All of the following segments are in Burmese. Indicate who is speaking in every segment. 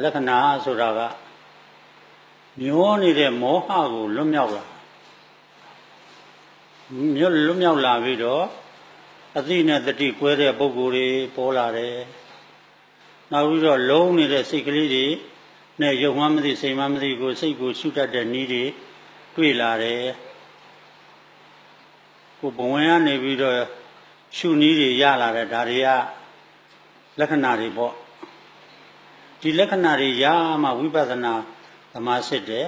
Speaker 1: လက္ခဏာဆိုတာကမျောနေတဲ့မောဟကိုလွတ်မြောက်လာမြို့လွတ်မြောက်လာပြီးတော့အသိနဲ့တတိကွဲတဲ့ပုံကိုယ်တွေပေါ်လာတယ်နောက်ပြီးတော့လုံးနေတဲ့စိတ်ကလေးတွေနဲ့ယုံမှမသိစိတ်မှမသိကိုစိတ်ကိုရှုတတ်တဲ့နည်းတွေတွေ့လာတယ်ကိုဘဝင်ကနေပြီးတော့ရှုနည်းတွေရလာတယ်ဒါတွေကလက္ခဏာတွေပေါ့ ဒီလက္ခဏာတွေရမှဝိပဿနာသမားစစ်တယ်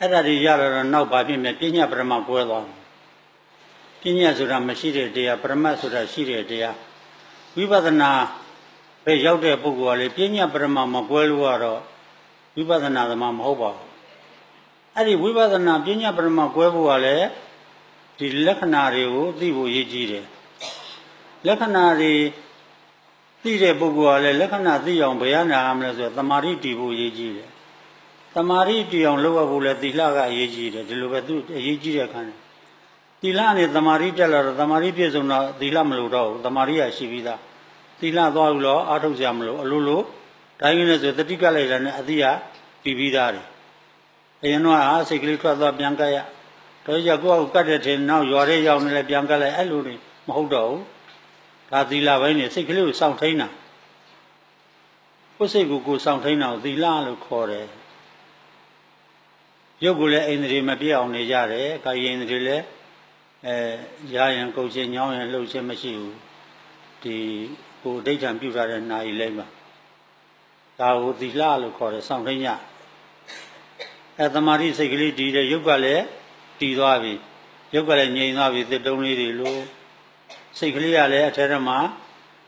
Speaker 1: အဲ့ဒါတွေရတော့နောက်ပါဖြစ်မယ်ပညာပရမကွဲသွားတယ်ပညာဆိုတာမရှိတဲ့တရားပရမတ်ဆိုတာရှိတဲ့တရားဝိပဿနာပဲရောက်တဲ့ပုဂ္ဂိုလ်ကလေပညာပရမမကွဲလို့ကတော့ဝိပဿနာသမားမဟုတ်ပါဘူးအဲ့ဒီဝိပဿနာပညာပရမကွဲဖို့ကလည်းဒီလက္ခဏာတွေကိုသိဖို့ရည်ကြီးတယ်လက္ခဏာတွေ သိတဲ့ပုဂ္ဂိုလ်ကလည်းလက္ခဏာသိအောင်ဘယ်ရနာမလဲဆိုတော့တမာရိတည်ဖို့ရည်ကြီးတယ်တမာရိတည်အောင်လုပ်ရဖို့လည်းသီလကအရေးကြီးတယ်ဒီလိုပဲသူအရေးကြီးတဲ့ခါနဲ့သီလနဲ့တမာရိတက်လာတော့တမာရိပြည့်စုံတော့သီလမလို့တော့ဘူးတမာရိရရှိပြီးသားသီလသွားလို့တော့အာထုတ်ကြမလို့အလိုလိုတိုင်းရင်းနဲ့ဆိုတတိကလိုက်လာနဲ့အတိယပြီးပြီးသားတယ်အရင်တော့ဟာစိတ်ကလေးထွက်သွားပြန်ကပ်ရတော့ကြကိုယ့်အကိုကတ်တဲ့ထင်နောက်ရွာထဲရောက်နေလဲပြန်ကပ်လိုက်အဲ့လိုနေမဟုတ်တော့ဘူး ဒါသီလပိုင်းနေစိတ်ကလေးကိုစောင့်ထိန်တာကိုယ်စိတ်ကိုကိုယ်စောင့်ထိန်တာကိုသီလလို့ခေါ်တယ်ရုပ်ကိုလည်းအိန္ဒြေမပြည့်အောင်နေကြတယ်ကာယိန္ဒြေလည်းအဲရရင်ကုတ်ချင်းညောင်းရင်လှုပ်ချင်းမရှိဘူးဒီကိုအဋ္ဌံပြုထားတဲ့နာယီလေးမှာဒါကိုသီလလို့ခေါ်တယ်စောင့်ထိန်ရအဲသမာဓိစိတ်ကလေးတည်တယ်ရုပ်ကလည်းတည်သွားပြီရုပ်ကလည်းငြိမ်သွားပြီသစ်တုံးလေးတွေလို့ စိတ်ကလေးကလည်းအထက်ထမှာ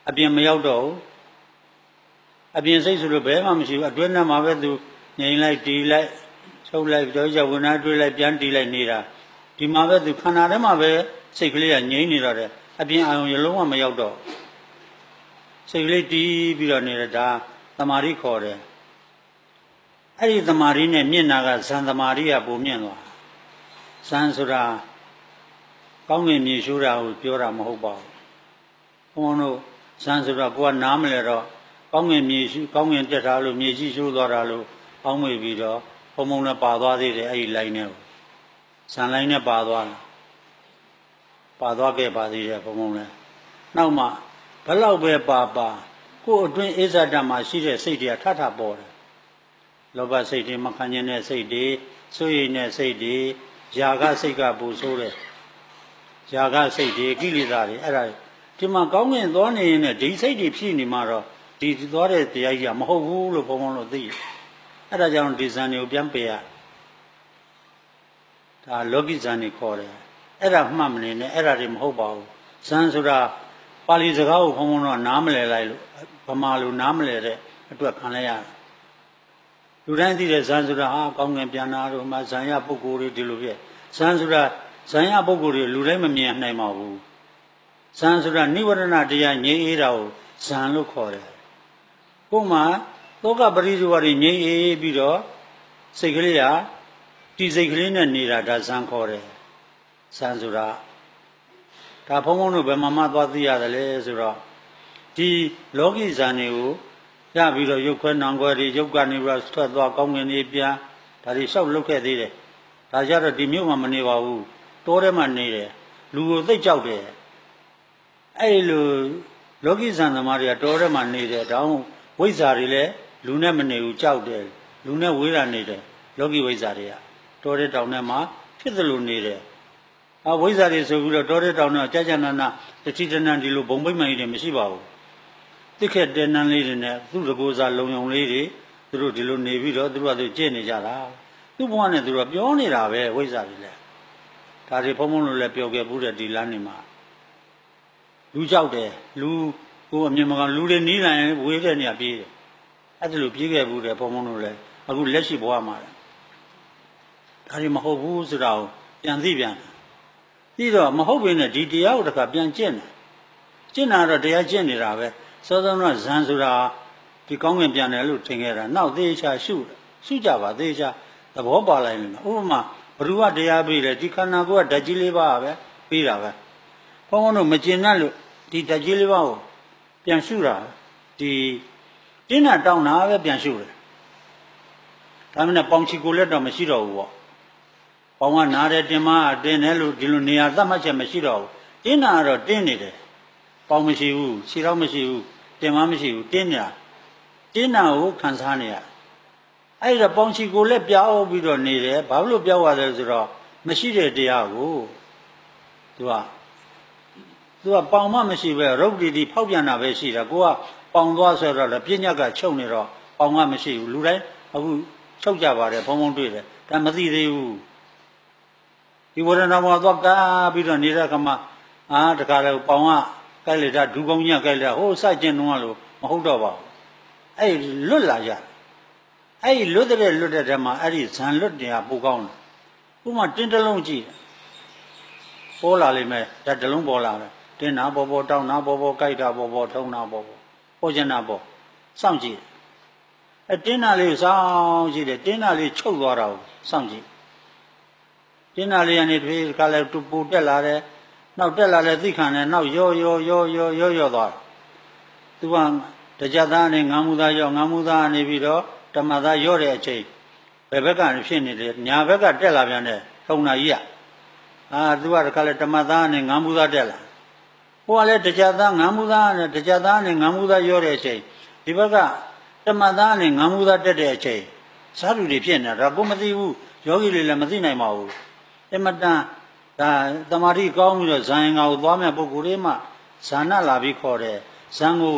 Speaker 1: အပြင်မရောက်တော့ဘူးအပြင်စိတ်ဆိုလို့ဘယ်မှမရှိဘူးအတွင်းထဲမှာပဲသူငြိမ်လိုက်တီးလိုက်ချုပ်လိုက်ကြောကြဝနာတွေးလိုက်ပြန်တီးလိုက်နေတာဒီမှာပဲသူခန္ဓာထဲမှာပဲစိတ်ကလေးကငြိမ်နေတော့တယ်အပြင်အာရုံရလုံးဝမရောက်တော့စိတ်ကလေးတီးပြီးတော့နေတာဒါသမာဓိခေါ်တယ်အဲ့ဒီသမာဓိနဲ့မျက်နာကဇန်သမာဓိကပုံမြင့်သွားဇန်ဆိုတာ ကောင်းငင်မြေရှိုးတာကိုပြောတာမဟုတ်ပါဘူးဘုန်းတို့ဇန်ဆိုတာကိုကနားမလဲတော့ကောင်းငင်မြေရှိကောင်းငင်တက်တာလို့မြေရှိရှိုးသွားတာလို့အောင်းမိပြီးတော့ဘုံဘုံနဲ့ပါသွားသေးတယ်အဲ့ဒီ line နဲ့ဇန် line နဲ့ပါသွားတာပါသွားခဲ့ပါသေးတယ်ဘုံဘုံနဲ့နောက်မှဘလောက်ပဲပါပါကိုယ်အတွင်းအိဇာတမှာရှိတဲ့စိတ်တွေကထထပေါ်တယ်လောဘစိတ်တွေမခံကျင်တဲ့စိတ်တွေစိုးရိမ်တဲ့စိတ်တွေຢာကစိတ်ကပူဆိုးတယ် ຢာကစိတ်တွေကိလေသာတွေအဲ့ဒါဒီမှာကောင်းငင်သွားနေရင်လည်းဒီစိတ်တွေဖြစ်နေမှာတော့ဒီသွားတဲ့တရားကြီးကမဟုတ်ဘူးလို့ဘုံဘုံလို့သိအဲ့ဒါကြောင့်ဒီဇန်တွေကိုပြန်ပေးရဒါလောကီဇန်တွေခေါ်တယ်အဲ့ဒါမှတ်မနေနဲ့အဲ့ဒါတွေမဟုတ်ပါဘူးဇန်ဆိုတာပါဠိစကားကိုဘုံဘုံတော့နားမလည်လိုက်လို့ဗမာလိုနားမလည်တဲ့အတွက်ခံလိုက်ရတယ်လူတိုင်းသိတဲ့ဇန်ဆိုတာဟာကောင်းငင်ပြန်နာတို့မှဇန်ရပုဂ္ဂိုလ်တွေဒီလိုပြဇန်ဆိုတာ ဇန်ရပုဂ္ဂိုလ်တွေလူတိုင်းမမြင်နိုင်ပါဘူးဇန်ဆိုတာနိဝရဏတရားငြိမ်းအေးတာကိုဇန်လို့ခေါ်တယ်ကို့မှာသောကပရိဇဝရီငြိမ်းအေးပြီးတော့စိတ်ကလေးကဒီစိတ်ကလေးနဲ့နေတာဒါဇန်ခေါ်တယ်ဇန်ဆိုတာဒါဘုံဘုံတို့ဘယ်မှာမှသွားသိရတယ်လဲဆိုတော့ဒီလောကီဇန်တွေကိုရပြီးတော့ရုပ်ခွဲနံခွဲတွေရုပ်ကနေပြီးတော့ထွက်သွားကောင်းငင်တွေပြန်ဒါတွေလျှောက်လုတ်ခဲ့သေးတယ်ဒါကြတော့ဒီမြို့မှာမနေပါဘူး တောထဲမှာနေတယ်လူကိုသိကြောက်တယ်အဲ့လိုလောကီဇန်သမားတွေကတောထဲမှာနေတယ်တောင်းဝိဇ္ဇာတွေလည်းလူနဲ့မနေဘူးကြောက်တယ်လူနဲ့ဝေးတာနေတယ်လောကီဝိဇ္ဇာတွေကတောထဲတောင်ထဲမှာဖြစ်သလိုနေတယ်အဝိဇ္ဇာတွေဆိုပြီးတော့တောထဲတောင်ထဲကြာကြာနာနာတတိတနန်ဒီလိုဘုံပိတ်မှန်ကြီးတွေမရှိပါဘူးတိခက်တဲနန်းလေးတွေနဲ့သူ့တကူစားလုံုံလေးတွေသူတို့ဒီလိုနေပြီးတော့သူတို့ကသူကြည့်နေကြတာသူ့ဘဝနဲ့သူတို့ပြောနေတာပဲဝိဇ္ဇာတွေလည်း ဒါတွေဘုံဘုံလို့လည်းပြောခဲ့ဘူးတဲ့ဒီလမ်းနေမှာလူကြောက်တယ်လူဟိုအမြင်မကလူတွေနီးလာရင်ဝေးတဲ့နေရာပြေးတယ်အဲ့ဒါလိုပြေးခဲ့ဘူးတဲ့ဘုံဘုံလို့လည်းအခုလက်ရှိဘဝမှာဒါတွေမဟုတ်ဘူးဆိုတာကိုပြန်သိပြန်ပြီးတော့မဟုတ်ဘဲနဲ့ဒီတရားကိုတခါပြန်ကျင့်တယ်ကျင့်တာတော့တရားကျင့်နေတာပဲစောစောကဇန်ဆိုတာဒီကောင်းကင်ပြန်တယ်လို့ထင်ခဲ့တာနောက်သေးချာရှုရှုကြပါသေးချာသဘောပါလိုက်လို့ဥပမာ ဘ누구ကတရားပြီးလဲဒီခန္ဓာကိုယ်ကဓာတ်ကြီးလေးပါပဲပြီးတာပဲဘုန်းဘုန်းတို့မကျင်တတ်လို့ဒီဓာတ်ကြီးလေးပါကိုပြန်ရှုတာဒီတင်းတာတောင်းတာပဲပြန်ရှုတယ်ဒါမှမဟုတ်ပေါင်ချီကိုလက်တော့မရှိတော့ဘူးပေါ့ပေါင်ကနားတယ်တင်မတင်းတယ်လို့ဒီလိုနေရာသတ်မှတ်ချက်မရှိတော့ဘူးတင်းတာကတော့တင်းနေတယ်ပေါင်မရှိဘူးခြေတော့မရှိဘူးတင်မမရှိဘူးတင်းနေတာတင်းတာကိုခံစားနေရ အဲ့ဒါပေါင်ချီကိုလက်ပြောင်းပြီးတော့နေတယ်ဘာလို့ပြောင်းရတယ်ဆိုတော့မရှိတဲ့တရားကိုသူကသူကပေါင်မမရှိပဲရုပ်တည်တည်ဖောက်ပြန်တာပဲရှိတာကိုကပေါင်သွားဆိုတော့လည်းပြဉ္ညာကချုပ်နေတော့ပေါင်ကမရှိဘူးလူတိုင်းအခုချုပ်ကြပါတယ်ဘုံဘုံတွေ့တယ်ဒါမသိသေးဘူးဒီဝရဏဘောသွားကားပြီးတော့နေတဲ့ခါမှာအာတခါလေပေါင်ကကြိုက်လေတာဒူကုန်းညက်ကြိုက်လေဟိုစကျင်တော့လို့မဟုတ်တော့ပါဘူးအဲ့လွတ်လာကြ အဲ့လွတ်တဲ့လွတ်တဲ့တည်းမှာအဲ့ဒီဇန်လွတ်တယ်ကပိုကောင်းတယ်ဥမာတင်းတလုံးကြည့်ပေါ်လာလိမ့်မယ်ဓာတ်တလုံးပေါ်လာတယ်တင်းနာပေါ်ပေါ်တောင်းနာပေါ်ပေါ်ကြိုက်တာပေါ်ပေါ်ထုံနာပေါ်ပေါ်ပေါ်ကျင်နာပေါ်စောင့်ကြည့်အတင်းနာလေးကိုစောင့်ကြည့်တယ်တင်းနာလေးချုပ်သွားတာကိုစောင့်ကြည့်တင်းနာလေးကနေတွေခါလဲတူပူတက်လာတယ်နောက်တက်လာလဲသိခံတယ်နောက်ရောရောရောရောရောရောသွားတယ်သူကတကြသားနဲ့ငါမှုသားရောငါမှုသားနေပြီးတော့ ဓမ္မသားရောတဲ့အချိန်ဘယ်ဘက်ကဖြစ်နေတယ်ညာဘက်ကတက်လာပြန်တယ်ထုံနာကြီးอ่ะအာသူကတခါလဲဓမ္မသားနဲ့ငါမှုသားတက်လာဟိုကလည်းတကြသားငါမှုသားနဲ့တကြသားနဲ့ငါမှုသားရောတဲ့အချိန်ဒီဘက်ကတမသားနဲ့ငါမှုသားတက်တဲ့အချိန်စားလူတွေဖြစ်နေတာကိုမသိဘူးယောဂီတွေလည်းမသိနိုင်ပါဘူးအမတန်ဒါတမာတိကောင်းပြီးတော့ဇန်ငါကိုသွားမဲ့ပုဂ္ဂိုလ်တွေမှဇာနာလာပြီးခေါ်တယ်ဇန်ကို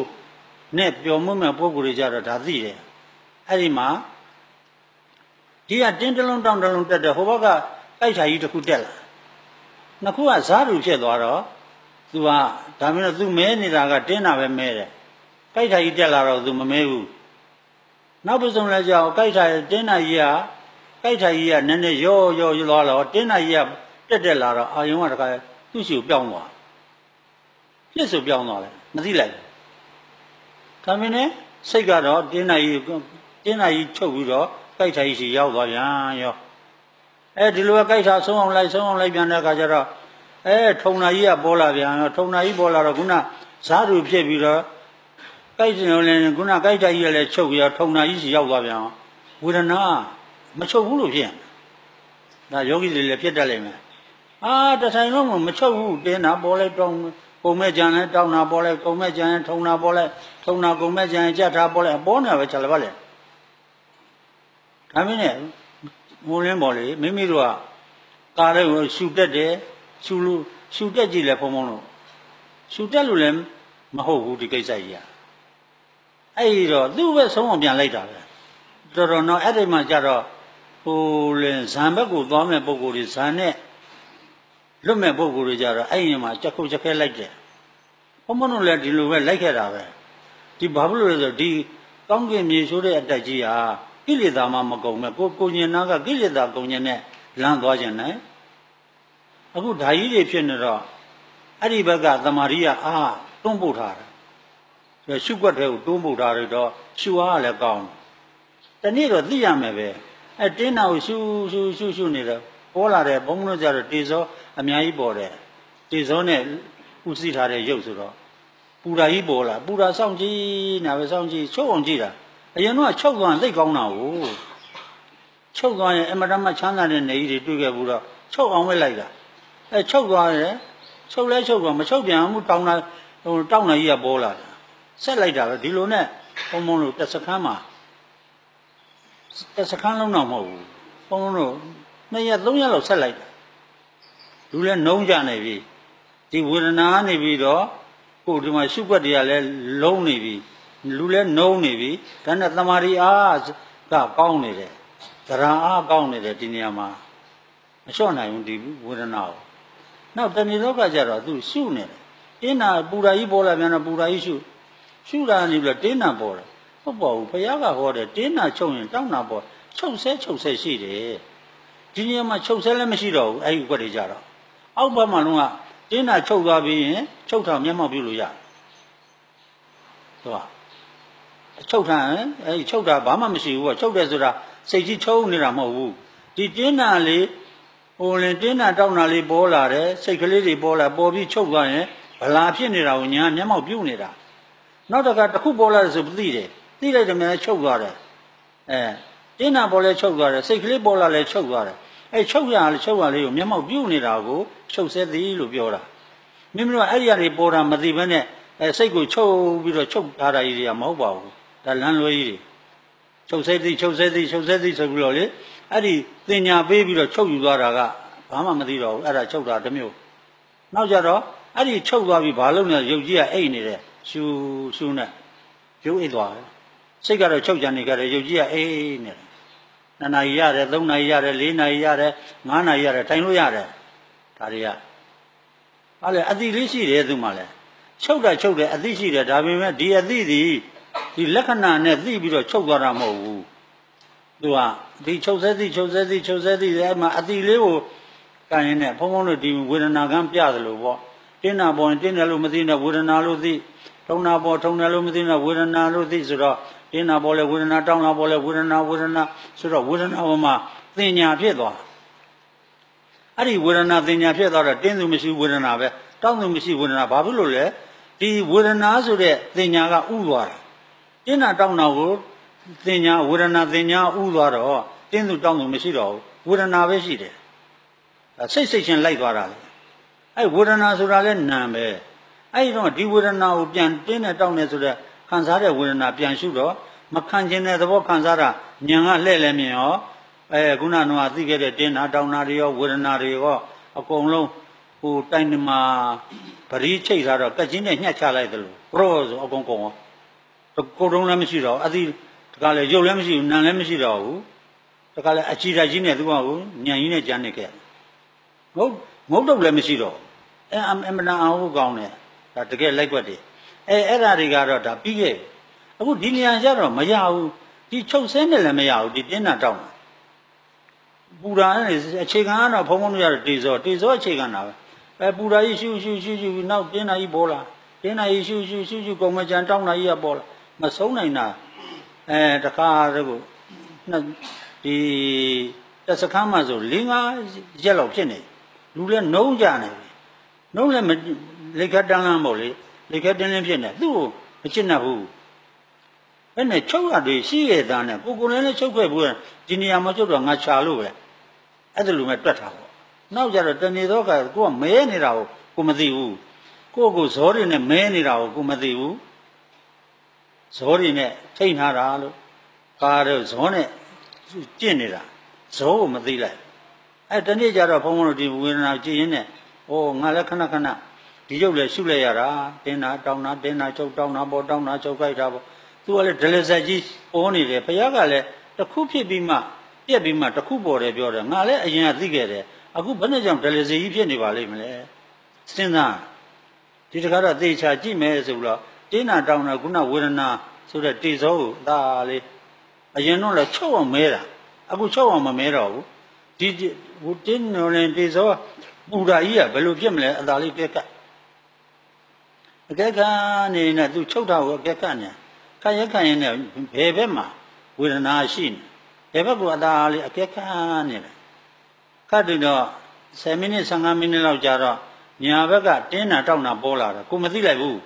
Speaker 1: နဲ့ပျော်မွေ့မဲ့ပုဂ္ဂိုလ်တွေကြတော့ဒါသိတယ် အဲ့ဒီမှာဒီကတင်းတလုံးတောင်းတလုံးတက်တယ်ဟိုဘက်ကတိုက်ချာကြီးတစ်ခုတက်လာနှစ်ခုကဇာတ်လူဖြစ်သွားတော့သူကဒါမျိုးတော့သူမဲနေတာကတင်းတာပဲမဲတယ်တိုက်ချာကြီးတက်လာတော့သူမမဲဘူးနောက်ပစုံလည်းကြောက်တိုက်ချာတင်းတာကြီးကတိုက်ချာကြီးကနည်းနည်းရောရောရောသွားတော့တင်းတာကြီးကတက်တက်လာတော့အာယုံကတခါသူ့ရှိကိုပြောင်းသွားပြစ်ဆိုပြောင်းသွားတယ်မသိလိုက်ဒါမင်းနဲ့စိတ်ကတော့တင်းတာကြီး တင်းတာကြီးချုပ်ပြီးတော့တိုက်ချာကြီးရှိရောက်သွားပြန်ရောအဲဒီလိုပဲကြိုက်တာဆုံးအောင်လိုက်ဆုံးအောင်လိုက်ပြန်တဲ့အခါကျတော့အဲထုံနာကြီးကပေါ်လာပြန်ရောထုံနာကြီးပေါ်လာတော့ခုနဇာတူဖြစ်ပြီးတော့ကြိုက်တယ်လည်းခုနကြိုက်တာကြီးကလည်းချုပ်ပြီးတော့ထုံနာကြီးစီရောက်သွားပြန်ဝေဒနာမချုပ်ဘူးလို့ဖြစ်ဒါယောဂီတွေလည်းဖြစ်တတ်လိမ့်မယ်အာတထိုင်လုံးမချုပ်ဘူးတင်းတာပေါ်လိုက်တောင်းကုံမဲ့ကြံလဲတောင်းတာပေါ်လိုက်ကုံမဲ့ကြံထုံတာပေါ်လိုက်ထုံတာကုံမဲ့ကြံကြက်တာပေါ်လိုက်ပေါ်နေတာပဲချက်လည်းပါလေ ဒါမင်းနဲ့မုံလင်းပေါ်လေမိမိတို့ကကားလေးကိုရှူတက်တယ်ရှူလို့ရှူတက်ကြည့်လဲဖုံဖုံလို့ရှူတက်လို့လည်းမဟုတ်ဘူးဒီကိစ္စကြီးอ่ะအဲ့ဒီတော့သူ့ဘက်ဆုံးအောင်ပြန်လိုက်တာပဲတော်တော်တော့အဲ့ဒီမှာကြတော့ဟိုလင်ဇံဘက်ကိုသွားမဲ့ပုံကိုယ်တွေဇံနဲ့လွတ်မဲ့ပုံကိုယ်တွေကြတော့အဲ့ဒီမှာချက်ခုတ်ချက်ခဲလိုက်တယ်ဘုံဘုံတို့လည်းဒီလိုပဲလိုက်ခဲ့တာပဲဒီဘာဖြစ်လို့လဲဆိုတော့ဒီကောင်းကင်မြေဆိုတဲ့အတက်ကြီးဟာ ကိလေသာမှမကုန်မဲ့ကိုကိုညင်နာကကိလေသာကုန်ညင်နဲ့လမ်းသွားခြင်းနဲ့အခုဓာကြီးတွေဖြစ်နေတော့အဲ့ဒီဘက်ကသမာဓိကအာတွန်းပို့ထားတယ်ရှုွက်တဲ့ကိုတွန်းပို့ထားရတော့ရှုအားလည်းကောင်းတယ်တနေ့တော့သိရမယ်ပဲအဲတင်းနာကိုရှုရှုရှုရှုနေတော့ပေါ်လာတယ်ဘုံဘုံတို့ကြတော့တေဇောအများကြီးပေါ်တယ်တေဇောနဲ့ဥသိထားတဲ့ရုပ်ဆိုတော့ပူရာကြီးပေါ်လာပူရာစောင့်ကြည့်နာပဲစောင့်ကြည့်ချုပ်အောင်ကြည့်တာ အရင်တော့ချုပ်သွားသိကောင်းတာကိုချုပ်သွားရင်အမတမချမ်းသာတဲ့နေကြီးတွေတွေ့ခဲ့ဘူးတော့ချုပ်အောင်ဝဲလိုက်တာအဲချုပ်သွားတယ်ချုပ်လဲချုပ်သွားမချုပ်ပြန်ဘူးတောင်းတာဟိုတောင်းတာကြီးကပေါ်လာတာဆက်လိုက်တာပဲဒီလိုနဲ့ဘုံဘုံလို့တစ်စခန်းမှာတစ်စခန်းလုံးတော့မဟုတ်ဘူးဘုံဘုံလို့နှစ်ရက်သုံးရက်လောက်ဆက်လိုက်တာလူလဲနှုံးကြနေပြီဒီဝေဒနာနေပြီးတော့ကိုဒီမှာရှုွက်တွေကလည်းလုံးနေပြီ လူလဲနှုံးနေပြီဒါနဲ့တမာရီအားကကောင်းနေတယ်သရံအားကောင်းနေတယ်ဒီနေရာမှာမလျှော့နိုင်ဘူးဒီဝေဒနာကိုနောက်တဏှိလောကကြတော့သူရှုနေတယ်တင်းနာပူရာကြီးပေါ်လာပြန်တော့ပူရာကြီးရှုရှုတာနေပြီးတော့တင်းနာပေါ်တယ်ဟုတ်ပါဘူးဘုရားကဟောတယ်တင်းနာချုပ်ရင်တောင်းနာပေါ်ချုပ်ဆဲချုပ်ဆဲရှိတယ်ဒီနေရာမှာချုပ်ဆဲလည်းမရှိတော့ဘူးအဲ့ဒီကွက်တွေကြတော့အောက်ဘက်မှာလုံးကတင်းနာချုပ်သွားပြီးရင်ချုပ်ထောင်မျက်မှောက်ပြုလို့ရတယ်ဟုတ်ပါ ချုပ်ထားရင်အဲဒီချုပ်တာဘာမှမရှိဘူးပေါ့ချုပ်တယ်ဆိုတာစိတ်ကြီးချုံနေတာမဟုတ်ဘူးဒီတင်းနာလေးဟိုလင်တင်းနာတောက်နာလေးပေါ်လာတယ်စိတ်ကလေးတွေပေါ်လာပေါ်ပြီးချုပ်သွားရင်ဗလာဖြစ်နေတာကိုညာမျက်မှောက်ပြုတ်နေတာနောက်တကတစ်ခုပေါ်လာတယ်ဆိုသိတယ်သိလိုက်တယ်မြန်ချုပ်သွားတယ်အဲတင်းနာပေါ်လဲချုပ်သွားတယ်စိတ်ကလေးပေါ်လာလဲချုပ်သွားတယ်အဲချုပ်ရလဲချုပ်ရလေးကိုမျက်မှောက်ပြုတ်နေတာကိုချုပ်ဆဲသည်လို့ပြောတာမိမိတို့အဲ့ဒီကနေပေါ်တာမသိဘဲနဲ့အဲစိတ်ကိုချုပ်ပြီးတော့ချုပ်ထားတာကြီးတွေကမဟုတ်ပါဘူး ဒါလမ်းလွဲကြီးတွေချုပ်ဆဲသည်ချုပ်ဆဲသည်ချုပ်ဆဲသည်ဆိုပြီးတော့လေအဲ့ဒီတင်ညာပေးပြီးတော့ချုပ်ယူသွားတာကဘာမှမသိတော့ဘူးအဲ့ဒါချုပ်တာတစ်မျိုးနောက်ကြတော့အဲ့ဒီချုပ်သွားပြီးဘာလို့လဲရုပ်ကြီးကအိတ်နေတယ်ရှူရှူနဲ့ရုပ်အိတ်သွားတယ်စိတ်ကတော့ချုပ်ကြနေကြတယ်ရုပ်ကြီးကအိတ်နေတယ်နှစ်နာရီရတယ်သုံးနာရီရတယ်လေးနာရီရတယ်ငါးနာရီရတယ်တိုင်လို့ရတယ်ဒါတွေကဟာလေအတိလေးရှိတယ်သူမှလည်းချုပ်တာချုပ်တယ်အတိရှိတယ်ဒါပေမဲ့ဒီအတိဒီ ဒီလက္ခဏာနဲ့သိပြီးတော့ချုပ်သွားတာမဟုတ်ဘူးသူကဒီချုပ်ဆဲသည်ချုပ်ဆဲသည်ချုပ်ဆဲသည်အဲမှာအတိလေးကိုကန်ရင်နဲ့ဘုံဘုံတို့ဒီဝေဒနာကံပြသလိုပေါ့တင်းနာပေါ်ရင်တင်းတယ်လို့မသိနဲ့ဝေဒနာလို့သိထုံနာပေါ်ထုံတယ်လို့မသိနဲ့ဝေဒနာလို့သိဆိုတော့တင်းနာပေါ်လဲဝေဒနာတောင်းနာပေါ်လဲဝေဒနာဝေဒနာဆိုတော့ဝေဒနာပေါ်မှာသင်ညာဖြစ်သွားအဲ့ဒီဝေဒနာသင်ညာဖြစ်သွားတော့တင်းသူမရှိဝေဒနာပဲတောင်းသူမရှိဝေဒနာဘာဖြစ်လို့လဲဒီဝေဒနာဆိုတဲ့သင်ညာကဥသွားတာ တင်းနာတောင်းနာကိုသင်ညာဝေဒနာသင်ညာဥသွားတော့တင်းသူတောင်းသူမရှိတော့ဘူးဝေဒနာပဲရှိတယ်စိတ်စိတ်ချင်းလိုက်သွားတာလေအဲ့ဝေဒနာဆိုတာလဲနာပဲအဲ့တော့ဒီဝေဒနာကိုပြန်တင်းနဲ့တောင်းနေဆိုတဲ့ခံစားတဲ့ဝေဒနာပြန်ရှုတော့မခံခြင်းတဲ့သဘောခံစားတာဉာဏ်ကလှဲ့လဲမြင်ရောအဲခုနကတော့သိခဲ့တဲ့တင်းနာတောင်းနာတွေရောဝေဒနာတွေရောအကုန်လုံးဟိုတိုင်းမှာပရိချိတ်ထားတော့ကက်ချင်းနဲ့ညှက်ချလိုက်တယ်လို့ပရောဆိုအကုန်ကုန်ရော ကိုယ်တုံးလည်းမရှိတော့အသီးတကလည်းရုပ်လည်းမရှိဘူးနာလည်းမရှိတော့ဘူးတကလည်းအချီဓာတ်ကြီးနဲ့သူကကိုညံကြီးနဲ့ကြမ်းနေခဲ့ငုတ်ငုတ်တော့လည်းမရှိတော့အဲအမနာအောင်ကောင်းတယ်ဒါတကယ်လိုက်ွက်တယ်အဲအဲ့ဓာတွေကတော့ဒါပြီးခဲ့အခုဒီနေရာကျတော့မရဘူးဒီချုပ်ဆဲနဲ့လည်းမရဘူးဒီတင်းတာတောက်ပူရာနဲ့အခြေခံကတော့ဖုံဖုံတို့ရတော့တေဇောတေဇောအခြေခံတာပဲအဲပူရာကြီးရှူရှူရှူရှူနောက်တင်းတာကြီးပေါ်လာတင်းတာကြီးရှူရှူရှူရှူကုံမကြံတောင်းတာကြီးကပေါ်လာ မဆုံးနိုင်တာအဲတခါတည်းကိုဒီတစခန်းမှဆို၄၅ရက်လောက်ဖြစ်နေလူလည်းနှုံးကြနေပြီနှုံးလည်းလက်ခတ်တန်းလန်းပေါ့လေလက်ခတ်တင်းလင်းဖြစ်နေသူ့ကိုမချစ်နိုင်ဘူးအဲ့နဲ့ချုပ်ရတယ်ရှိရသားနဲ့ကိုကိုလည်းလည်းချုပ်ခဲ့ဘူးဒီနေရာမှာချုပ်တော့ငါချာလို့ပဲအဲ့ဒါလိုမဲ့တွက်တာပေါ့နောက်ကြတော့တဏီတော့ကကိုကမဲနေတာကိုကိုမသိဘူးကိုကိုဇောတွေနဲ့မဲနေတာကိုကိုမသိဘူး ဇောတွေနဲ့ထိတ်ထားတာလို့ကားတော့ဇောနဲ့ကျင့်နေတာဇောကိုမသိလိုက်အဲတနေ့ကျတော့ဘုန်းဘုန်းတို့ဒီဝေဒနာကြည်ရင်းနဲ့ဩငါလည်းခဏခဏဒီရုပ်လည်းရှုလိုက်ရတာတင်းတာတောင်းတာတင်းတာချုပ်တောင်းတာပေါ်တောင်းတာချုပ်ကြိုက်တာပေါ့သူကလည်းဒလဆက်ကြီးပေါ်နေတယ်ဘုရားကလည်းတစ်ခုဖြစ်ပြီးမှပြက်ပြီးမှတစ်ခုပေါ်တယ်ပြောတယ်ငါလည်းအရင်ကသိခဲ့တယ်အခုဘယ်နဲ့ကြောင့်ဒလဆက်ကြီးဖြစ်နေပါလိမ့်မလဲစဉ်းစားဒီတခါတော့သေချာကြည့်မယ်ဆိုတော့ တင်းတာတောင်းတာခုနဝေဒနာဆိုတဲ့တေဇောကိုဒါလေးအရင်တော့လည်းချုပ်အောင်မဲတာအခုချုပ်အောင်မမဲတော့ဘူးဒီဟိုတင်းနော်လည်းတေဇောပူဓာကြီးကဘယ်လိုဖြစ်မလဲအသာလေးပြက်ကအကဲကနေနဲ့သူချုပ်တာကိုအကဲကနေခက်ရက်ခက်ရင်နဲ့ဘယ်ဘက်မှာဝေဒနာရှိနေဘယ်ဘက်ကအသာလေးအကဲကနေတယ်ခတ်တူတော့10မိနစ်15မိနစ်လောက်ကြာတော့ညာဘက်ကတင်းတာတောက်တာပေါ်လာတယ်ကိုမသိလိုက်ဘူး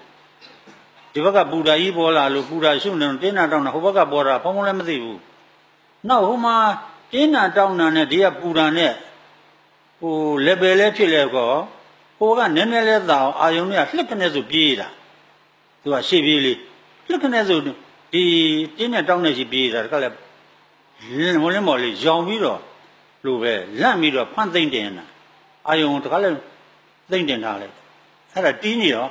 Speaker 1: ဒီဘက်ကပူဓာကြီးပေါ်လာလို့ပူဓာရှုနေတင်းတာတောက်တာဟိုဘက်ကပေါ်တာဘုံဘုံလည်းမသိဘူးနောက်ဟိုမှာတင်းတာတောက်တာနဲ့ဒီကပူဓာနဲ့ဟို level လဲဖြစ်လဲကောဟိုကနည်းနည်းလဲသာအာယုံနဲ့လှက်ခနဲ့ဆိုပြေးတာသူကရှေ့ပြေးလေးလှက်ခနဲ့ဆိုဒီတင်းနဲ့တောင်းနဲ့ရှိပြေးတာတကလည်းမလင်းမော်လေးရောင်ပြီးတော့လို့ပဲလန့်ပြီးတော့ဖန့်သိမ့်တင်တာအာယုံတကလည်းသိမ့်တင်ထားလိုက်အဲ့ဒါတီးနေတော့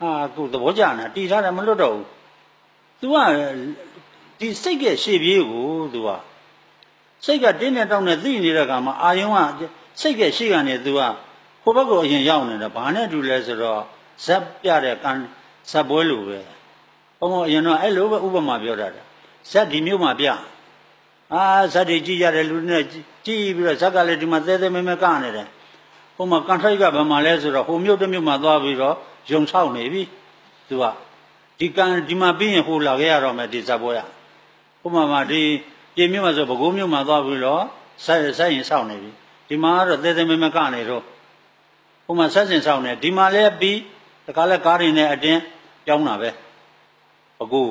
Speaker 1: ဟာသူသဘောကျနာတီးထားတယ်မလွတ်တော့ဘူး तू ကဒီစိတ်ကရှေ့ပြေးကို तू ကစိတ်ကတင်းနဲ့တောင်းနဲ့သိနေတဲ့ကမှာအာယုံကစိတ်ကရှေ့ကနေ तू ကဟိုဘက်ကိုအရင်ရောက်နေတယ်ဘာနဲ့တူလဲဆိုတော့ဇက်ပြတဲ့ကံဇက်ပွဲလိုပဲဘုံဘအရင်တော့အဲ့လိုပဲဥပမာပြောတာဇက်ဒီမျိုးမှာပြအာဇက်တွေကြည့်ကြတယ်လူနဲ့ကြည့်ပြီးတော့ဇက်ကလည်းဒီမှာသဲသဲမဲမဲကနေတယ်ဟိုမှာကန်ထိုက်ကဘာမှလဲဆိုတော့ဟိုမြို့တစ်မြို့မှာသွားပြီးတော့ ယုံဆောက်နေပြီသူကဒီကံဒီမှာပြီးရင်ဟိုလာခဲ့ရတော့မယ်ဒီဇက်ပွဲကဟိုမှာမှာဒီပြည်မြို့မှာဆိုပဲခူးမြို့မှာသွားပြီးတော့ဆက်ဆက်ရင်ဆောက်နေပြီဒီမှာကတော့သဲသဲမဲမဲကနေတော့ဟိုမှာဆက်စင်ဆောက်နေဒီမှာလည်းပြီးတခါလဲကားတွေနဲ့အတင်းပြောင်းတာပဲအကူ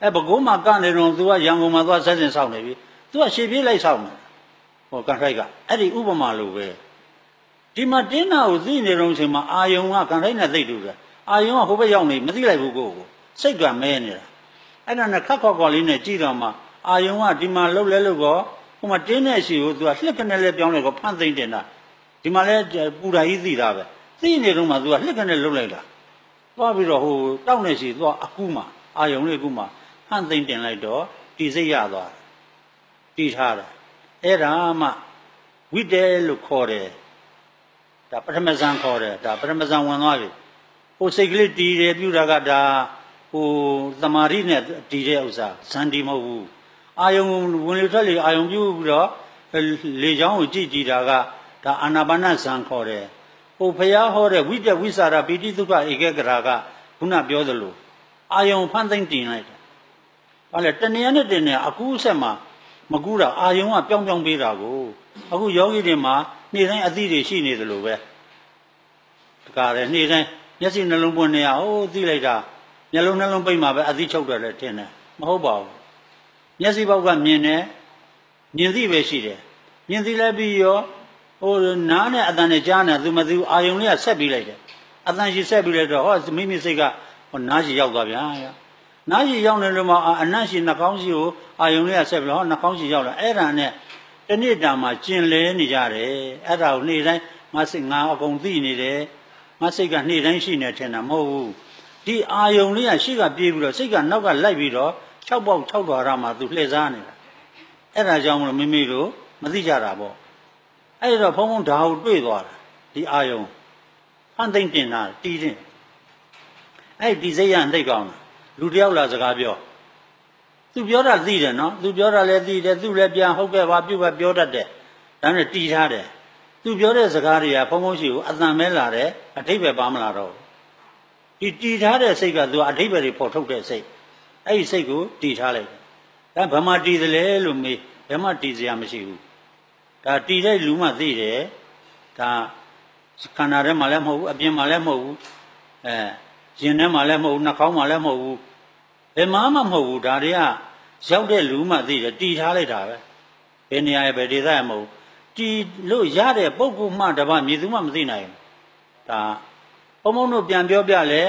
Speaker 1: အဲဘကိုးမှာကနေတော့ तू ကရန်ကုန်မှာသွားဆက်စင်ဆောက်နေပြီ तू ကရှေ့ပြေးလိုက်ဆောက်နေဟောကန်ထိုက်ကအဲ့ဒီဥပမာလိုပဲ ဒီမှာတင်းနာကိုသိနေတော့ချိန်မှာအာယုံကကန်ထိုက်နဲ့သိတူတယ်အာယုံကဟိုဘက်ရောက်နေမသိလိုက်ဘူးကိုကိုစိတ်ကမဲနေတာအဲ့ဒါနဲ့ခက်ခေါက်ခေါက်လေးနဲ့ကြည့်တော့မှအာယုံကဒီမှာလှုပ်လဲလို့ကောဟိုမှာတင်းတဲ့ရှိကို तू ကလှက်ကနေလဲပြောင်းလဲကောဖန့်သိမ့်တင်တာဒီမှာလဲပူဓာကြီးသိတာပဲသိနေတော့မှ तू ကလှက်ကနေလှုပ်လိုက်တာသွားပြီးတော့ဟိုတောက်နေရှိသွားအကူမှအာယုံလေးကူမှဟန့်သိမ့်တင်လိုက်တော့ဒီစိတ်ရသွားတီးထားတာအဲ့ဒါမှဝိတဲလို့ခေါ်တယ် ဒါပထမဇန်ခေါ်တယ်ဒါပထမဇန်ဝင်သွားပြီဟိုစိတ်ကလေးတည်တယ်ပြုတာကဒါဟိုသမာဓိနဲ့တည်တဲ့ဥစ္စာဇန်ဒီမဟုတ်ဘူးအာယုံဝင်လေထွက်လေအာယုံပြုပြီးတော့လေချောင်းကိုကြည့်ကြည့်တာကဒါအာနာပါနဇန်ခေါ်တယ်ဟိုဖျားဟောတဲ့ဝိတက်ဝိစာရပိတိသုခဧကဂရာကခုနပြောသလိုအာယုံဖန်သိမ့်တင်လိုက်တယ်။ဘာလဲတဏှာနဲ့တင်နေအကူအဆက်မှာမကူတာအာယုံကပြောင်းပြောင်းပေးတာကိုအခုယောဂီတွေမှာ နေ့တိုင်းအသည့်တွေရှိနေသလိုပဲ။တကားလေနေ့တိုင်းမျက်စိနှလုံးပွင့်နေရဟိုးသိလိုက်တာမျက်လုံးနှလုံးပိတ်မှာပဲအသည့်ချုပ်တယ်လေထင်တယ်မဟုတ်ပါဘူး။မျက်စိပေါက်ကမြင်တယ်မြင်သိပဲရှိတယ်။မြင်သိလဲပြီးရောဟိုနားနဲ့အတန်နဲ့ကြားနေသူမသိဘူးအာယုံလေးကဆက်ပြီးလိုက်တယ်အတန်ရှိဆက်ပြီးလိုက်တော့ဟောမိမိစိတ်ကဟောနားရှိရောက်သွားဗျာနားရှိရောက်နေလို့မှအနတ်ရှိနှာခေါင်းရှိကိုအာယုံလေးကဆက်ပြီးဟောနှာခေါင်းရှိရောက်လာအဲ့ဒါနဲ့ တနေ့တာမှာကျင်လဲနေကြတယ်အဲ့ဒါကိုနေ့တိုင်းမစိတ်ငါအကုန်သိနေတယ်မစိတ်ကနေ့တိုင်းရှိနေထင်တာမဟုတ်ဘူးဒီအာယုံလေးကရှိကပြေးပြီးတော့စိတ်ကနောက်ကလိုက်ပြီးတော့၆ပေါက်၆တော်ရမှာသူလှည့်စားနေတာအဲ့ဒါကြောင့်မလို့မိမိတို့မသိကြတာပေါ့အဲ့တော့ဘုံဘုံဓာတ်ကိုတွေ့သွားတာဒီအာယုံဖန်သိမ့်တင်တာတီးတင်အဲ့ဒီစိတ်ရန်သိကောင်းတာလူတယောက်လာစကားပြော သူပြောတာသိတယ်နော်သူပြောတာလည်းသိတယ်သူလည်းပြန်ဟုတ်ကဲ့ပါပြုတ်ပဲပြောတတ်တယ်ဒါနဲ့တီးထားတယ်သူပြောတဲ့စကားတွေကဘုံဘုံရှိကိုအတန်မဲလာတယ်အထိပ္ပယ်ပါမလာတော့ဒီတီးထားတဲ့စိတ်ကသူအထိပ္ပယ်တွေပေါ်ထုတ်တဲ့စိတ်အဲ့ဒီစိတ်ကိုတီးထားလိုက်တယ်ဒါဘယ်မှာတီးသလဲလို့မေးဘယ်မှာတီးစရာမရှိဘူးဒါတည်တဲ့လူမှသိတယ်ဒါခန္ဓာထဲမှာလည်းမဟုတ်ဘူးအပြင်မှာလည်းမဟုတ်ဘူးအဲရင်ထဲမှာလည်းမဟုတ်ဘူးနှာခေါင်းမှာလည်းမဟုတ်ဘူး ဘယ်မှမဟုတ်ဘူးဒါတွေကရောက်တဲ့လူမှသိတယ်တည်ထားလိုက်တာပဲဘယ်နေရာရဲ့ဘယ်ဒေသရဲ့မဟုတ်တည်လို့ရတဲ့ပုဂ္ဂိုလ်မှတပါမြည်သူမှမသိနိုင်ဘူးဒါဘုံဘုံတို့ပြန်ပြောပြလဲ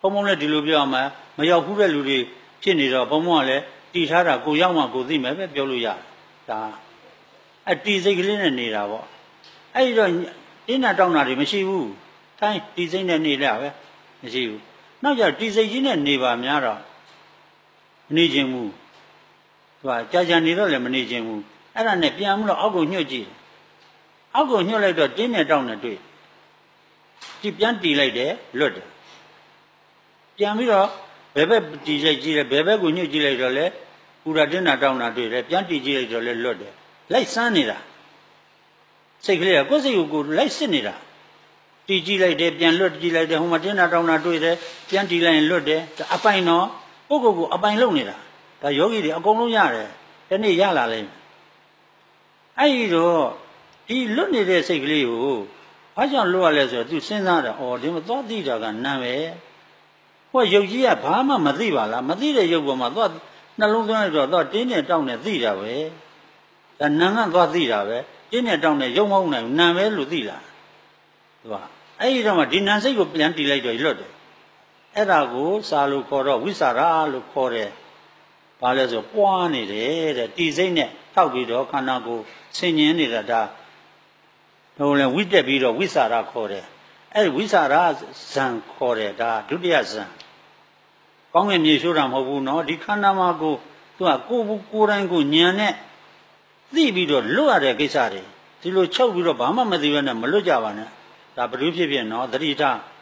Speaker 1: ဘုံဘုံလည်းဒီလိုပြောရမှာမရောက်ဘူးတဲ့လူတွေဖြစ်နေတော့ဘုံဘုံကလည်းတည်ထားတာကိုရောက်မှကိုသိမယ်ပဲပြောလို့ရတယ်ဒါအတီစိတ်ကလေးနဲ့နေတာပေါ့အဲ့ဒီတော့တင်းနာတောင်းတာတွေမရှိဘူးတိုင်းတီစိတ်နဲ့နေရပဲမရှိဘူးနောက်ကြတီစိတ်ကြီးနဲ့နေပါများတော့မ နေခြင်းဘူးသူကကြာကြာနေတော့လည်းမနေခြင်းဘူးအဲ့ဒါနဲ့ပြန်မှုတော့အောက်ကိုညှို့ကြည့်အောက်ကိုညှို့လိုက်တော့တင်းနဲ့တောင်းနဲ့တွေ့ဒီပြန်တီလိုက်တယ်လွတ်တယ်ပြန်ပြီးတော့ဘယ်ဘက်တီလိုက်ကြည့်လဲဘယ်ဘက်ကိုညှို့ကြည့်လိုက်တော့လဲပူရာတင်းနာတောင်းတာတွေ့တယ်ပြန်တီကြည့်လိုက်တော့လဲလွတ်တယ်လိုက်စမ်းနေတာစိတ်ကလေးကကိုယ်စိတ်ကိုကိုလိုက်စစ်နေတာတီးကြည့်လိုက်တယ်ပြန်လွတ်ကြည့်လိုက်တယ်ဟိုမှာတင်းတာတောင်းတာတွေ့တယ်ပြန်တီးလိုက်ရင်လွတ်တယ်အပိုင်တော့ ကိုယ့်ကိုယ်ကိုအပိုင်လုံနေတာဒါယောဂီတွေအကုန်လုံးရတယ်ဒီနေ့ရလာလိမ့်မယ်အဲ့ဒီတော့ဒီလွတ်နေတဲ့စိတ်ကလေးကိုဘာကြောင့်လွတ်ရလဲဆိုတော့သူစဉ်းစားတယ်ဩဒီမှာသွားသိတာကနာမည်ဟိုရုပ်ကြီးကဘာမှမသိပါလားမသိတဲ့ရုပ်ပေါ်မှာသွားနှလုံးသွင်းလိုက်တော့သွားတင်းနဲ့တောင်းနဲ့သိတာပဲဒါနာငတ်သွားသိတာပဲတင်းနဲ့တောင်းနဲ့ရုံမဟုတ်နိုင်ဘူးနာပဲလို့သိလားသူကအဲ့ဒီတော့မှဒီနာစိတ်ကိုပြန်တီးလိုက်တော့လွတ်တယ် အဲ့ဒါကိုစာလို့ခေါ်တော့ဝိစာရလို့ခေါ်တယ်။ဘာလဲဆိုပွားနေတယ်တဲ့။တီစိတ်နဲ့ထောက်ပြီးတော့ခန္ဓာကိုယ်ဆင်ញင်းနေတာဒါဟိုလဲဝိတက်ပြီးတော့ဝိစာရခေါ်တယ်။အဲ့ဒီဝိစာရဇံခေါ်တယ်ဒါဒုတိယဇံ။ကောင်းကင်မြေရှိုးတာမဟုတ်ဘူးနော်။ဒီခန္ဓာမှာကိုသူကကိုယ်ကိုယ်တိုင်းကိုညံနဲ့သိပြီးတော့လွတ်ရတဲ့ကိစ္စတွေဒီလိုချုပ်ပြီးတော့ဘာမှမသိဘဲနဲ့မလွတ်ကြပါနဲ့။ဒါဘယ်လိုဖြစ်ဖြစ်နော်သတိထား။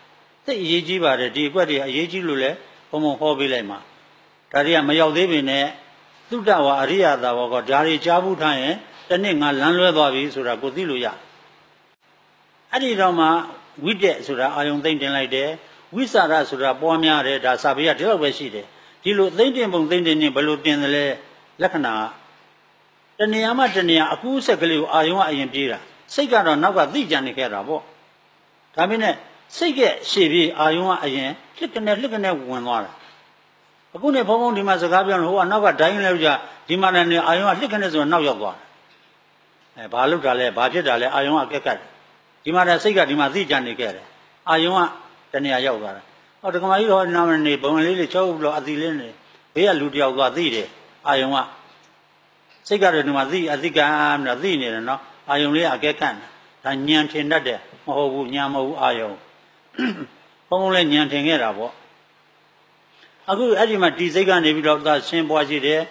Speaker 1: သိအရေးကြီးပါတယ်ဒီအကွက်တွေအရေးကြီးလို့လဲဘုံဘုံဟောပေးလိုက်မှာဒါတွေကမရောက်သေးပေနဲ့သုတဝါအရိယသာဘောကဒါတွေကြားဘူးထားရင်တနေ့ငါလမ်းလွဲသွားပြီဆိုတာကိုသိလို့ရအဲ့ဒီတော့မှဝိတက်ဆိုတာအာယုံသိမ့်တင်လိုက်တယ်ဝိစာရဆိုတာပွားများတယ်ဒါစာပေကဒီလောက်ပဲရှိတယ်ဒီလိုသိမ့်တင်ပုံသိမ့်တင်ရင်ဘယ်လိုတင်တယ်လဲလက္ခဏာတဏှာမှတဏှာအကူးဆက်ကလေးကိုအာယုံကအရင်ပြေးတာစိတ်ကတော့နောက်ကသိကြနေခဲ့တာပေါ့ဒါမင်းနဲ့ စိတ်ကရှေ့ပြေးအာယုံကအရင်လှစ်ကနေလှစ်ကနေဝင်သွားတာအခုနေဖုံဖုံဒီမှာစကားပြောလို့ဟိုကနောက်ကဒိုင်းလဲကြဒီမှာလည်းအာယုံကလှစ်ခနဲ့ဆိုတော့နောက်ရောက်သွားတယ်အဲဘာလုပ်တာလဲဘာဖြစ်တာလဲအာယုံကကက်ကက်ဒီမှာလည်းစိတ်ကဒီမှာသိကြနေခဲ့တယ်အာယုံကတနေရာရောက်သွားတာဟောဒကမကြီးတော့နာမနေဘုံလေးလေးချုပ်ပြီးတော့အတိလေးနေဘေးကလူတယောက်သွားသိတယ်အာယုံကစိတ်ကတော့ဒီမှာသိအသိကံတော့သိနေတယ်နော်အာယုံလေးအကဲကန့်ဒါညံထင်တတ်တယ်မဟုတ်ဘူးညံမဟုတ်ဘူးအာယုံ ဘုံဘုံလည်းညံထင်ခဲ့တာပေါ့အခုအဲ့ဒီမှာဒီစိတ်ကနေပြီးတော့သာရှင်းပွားရှိတယ်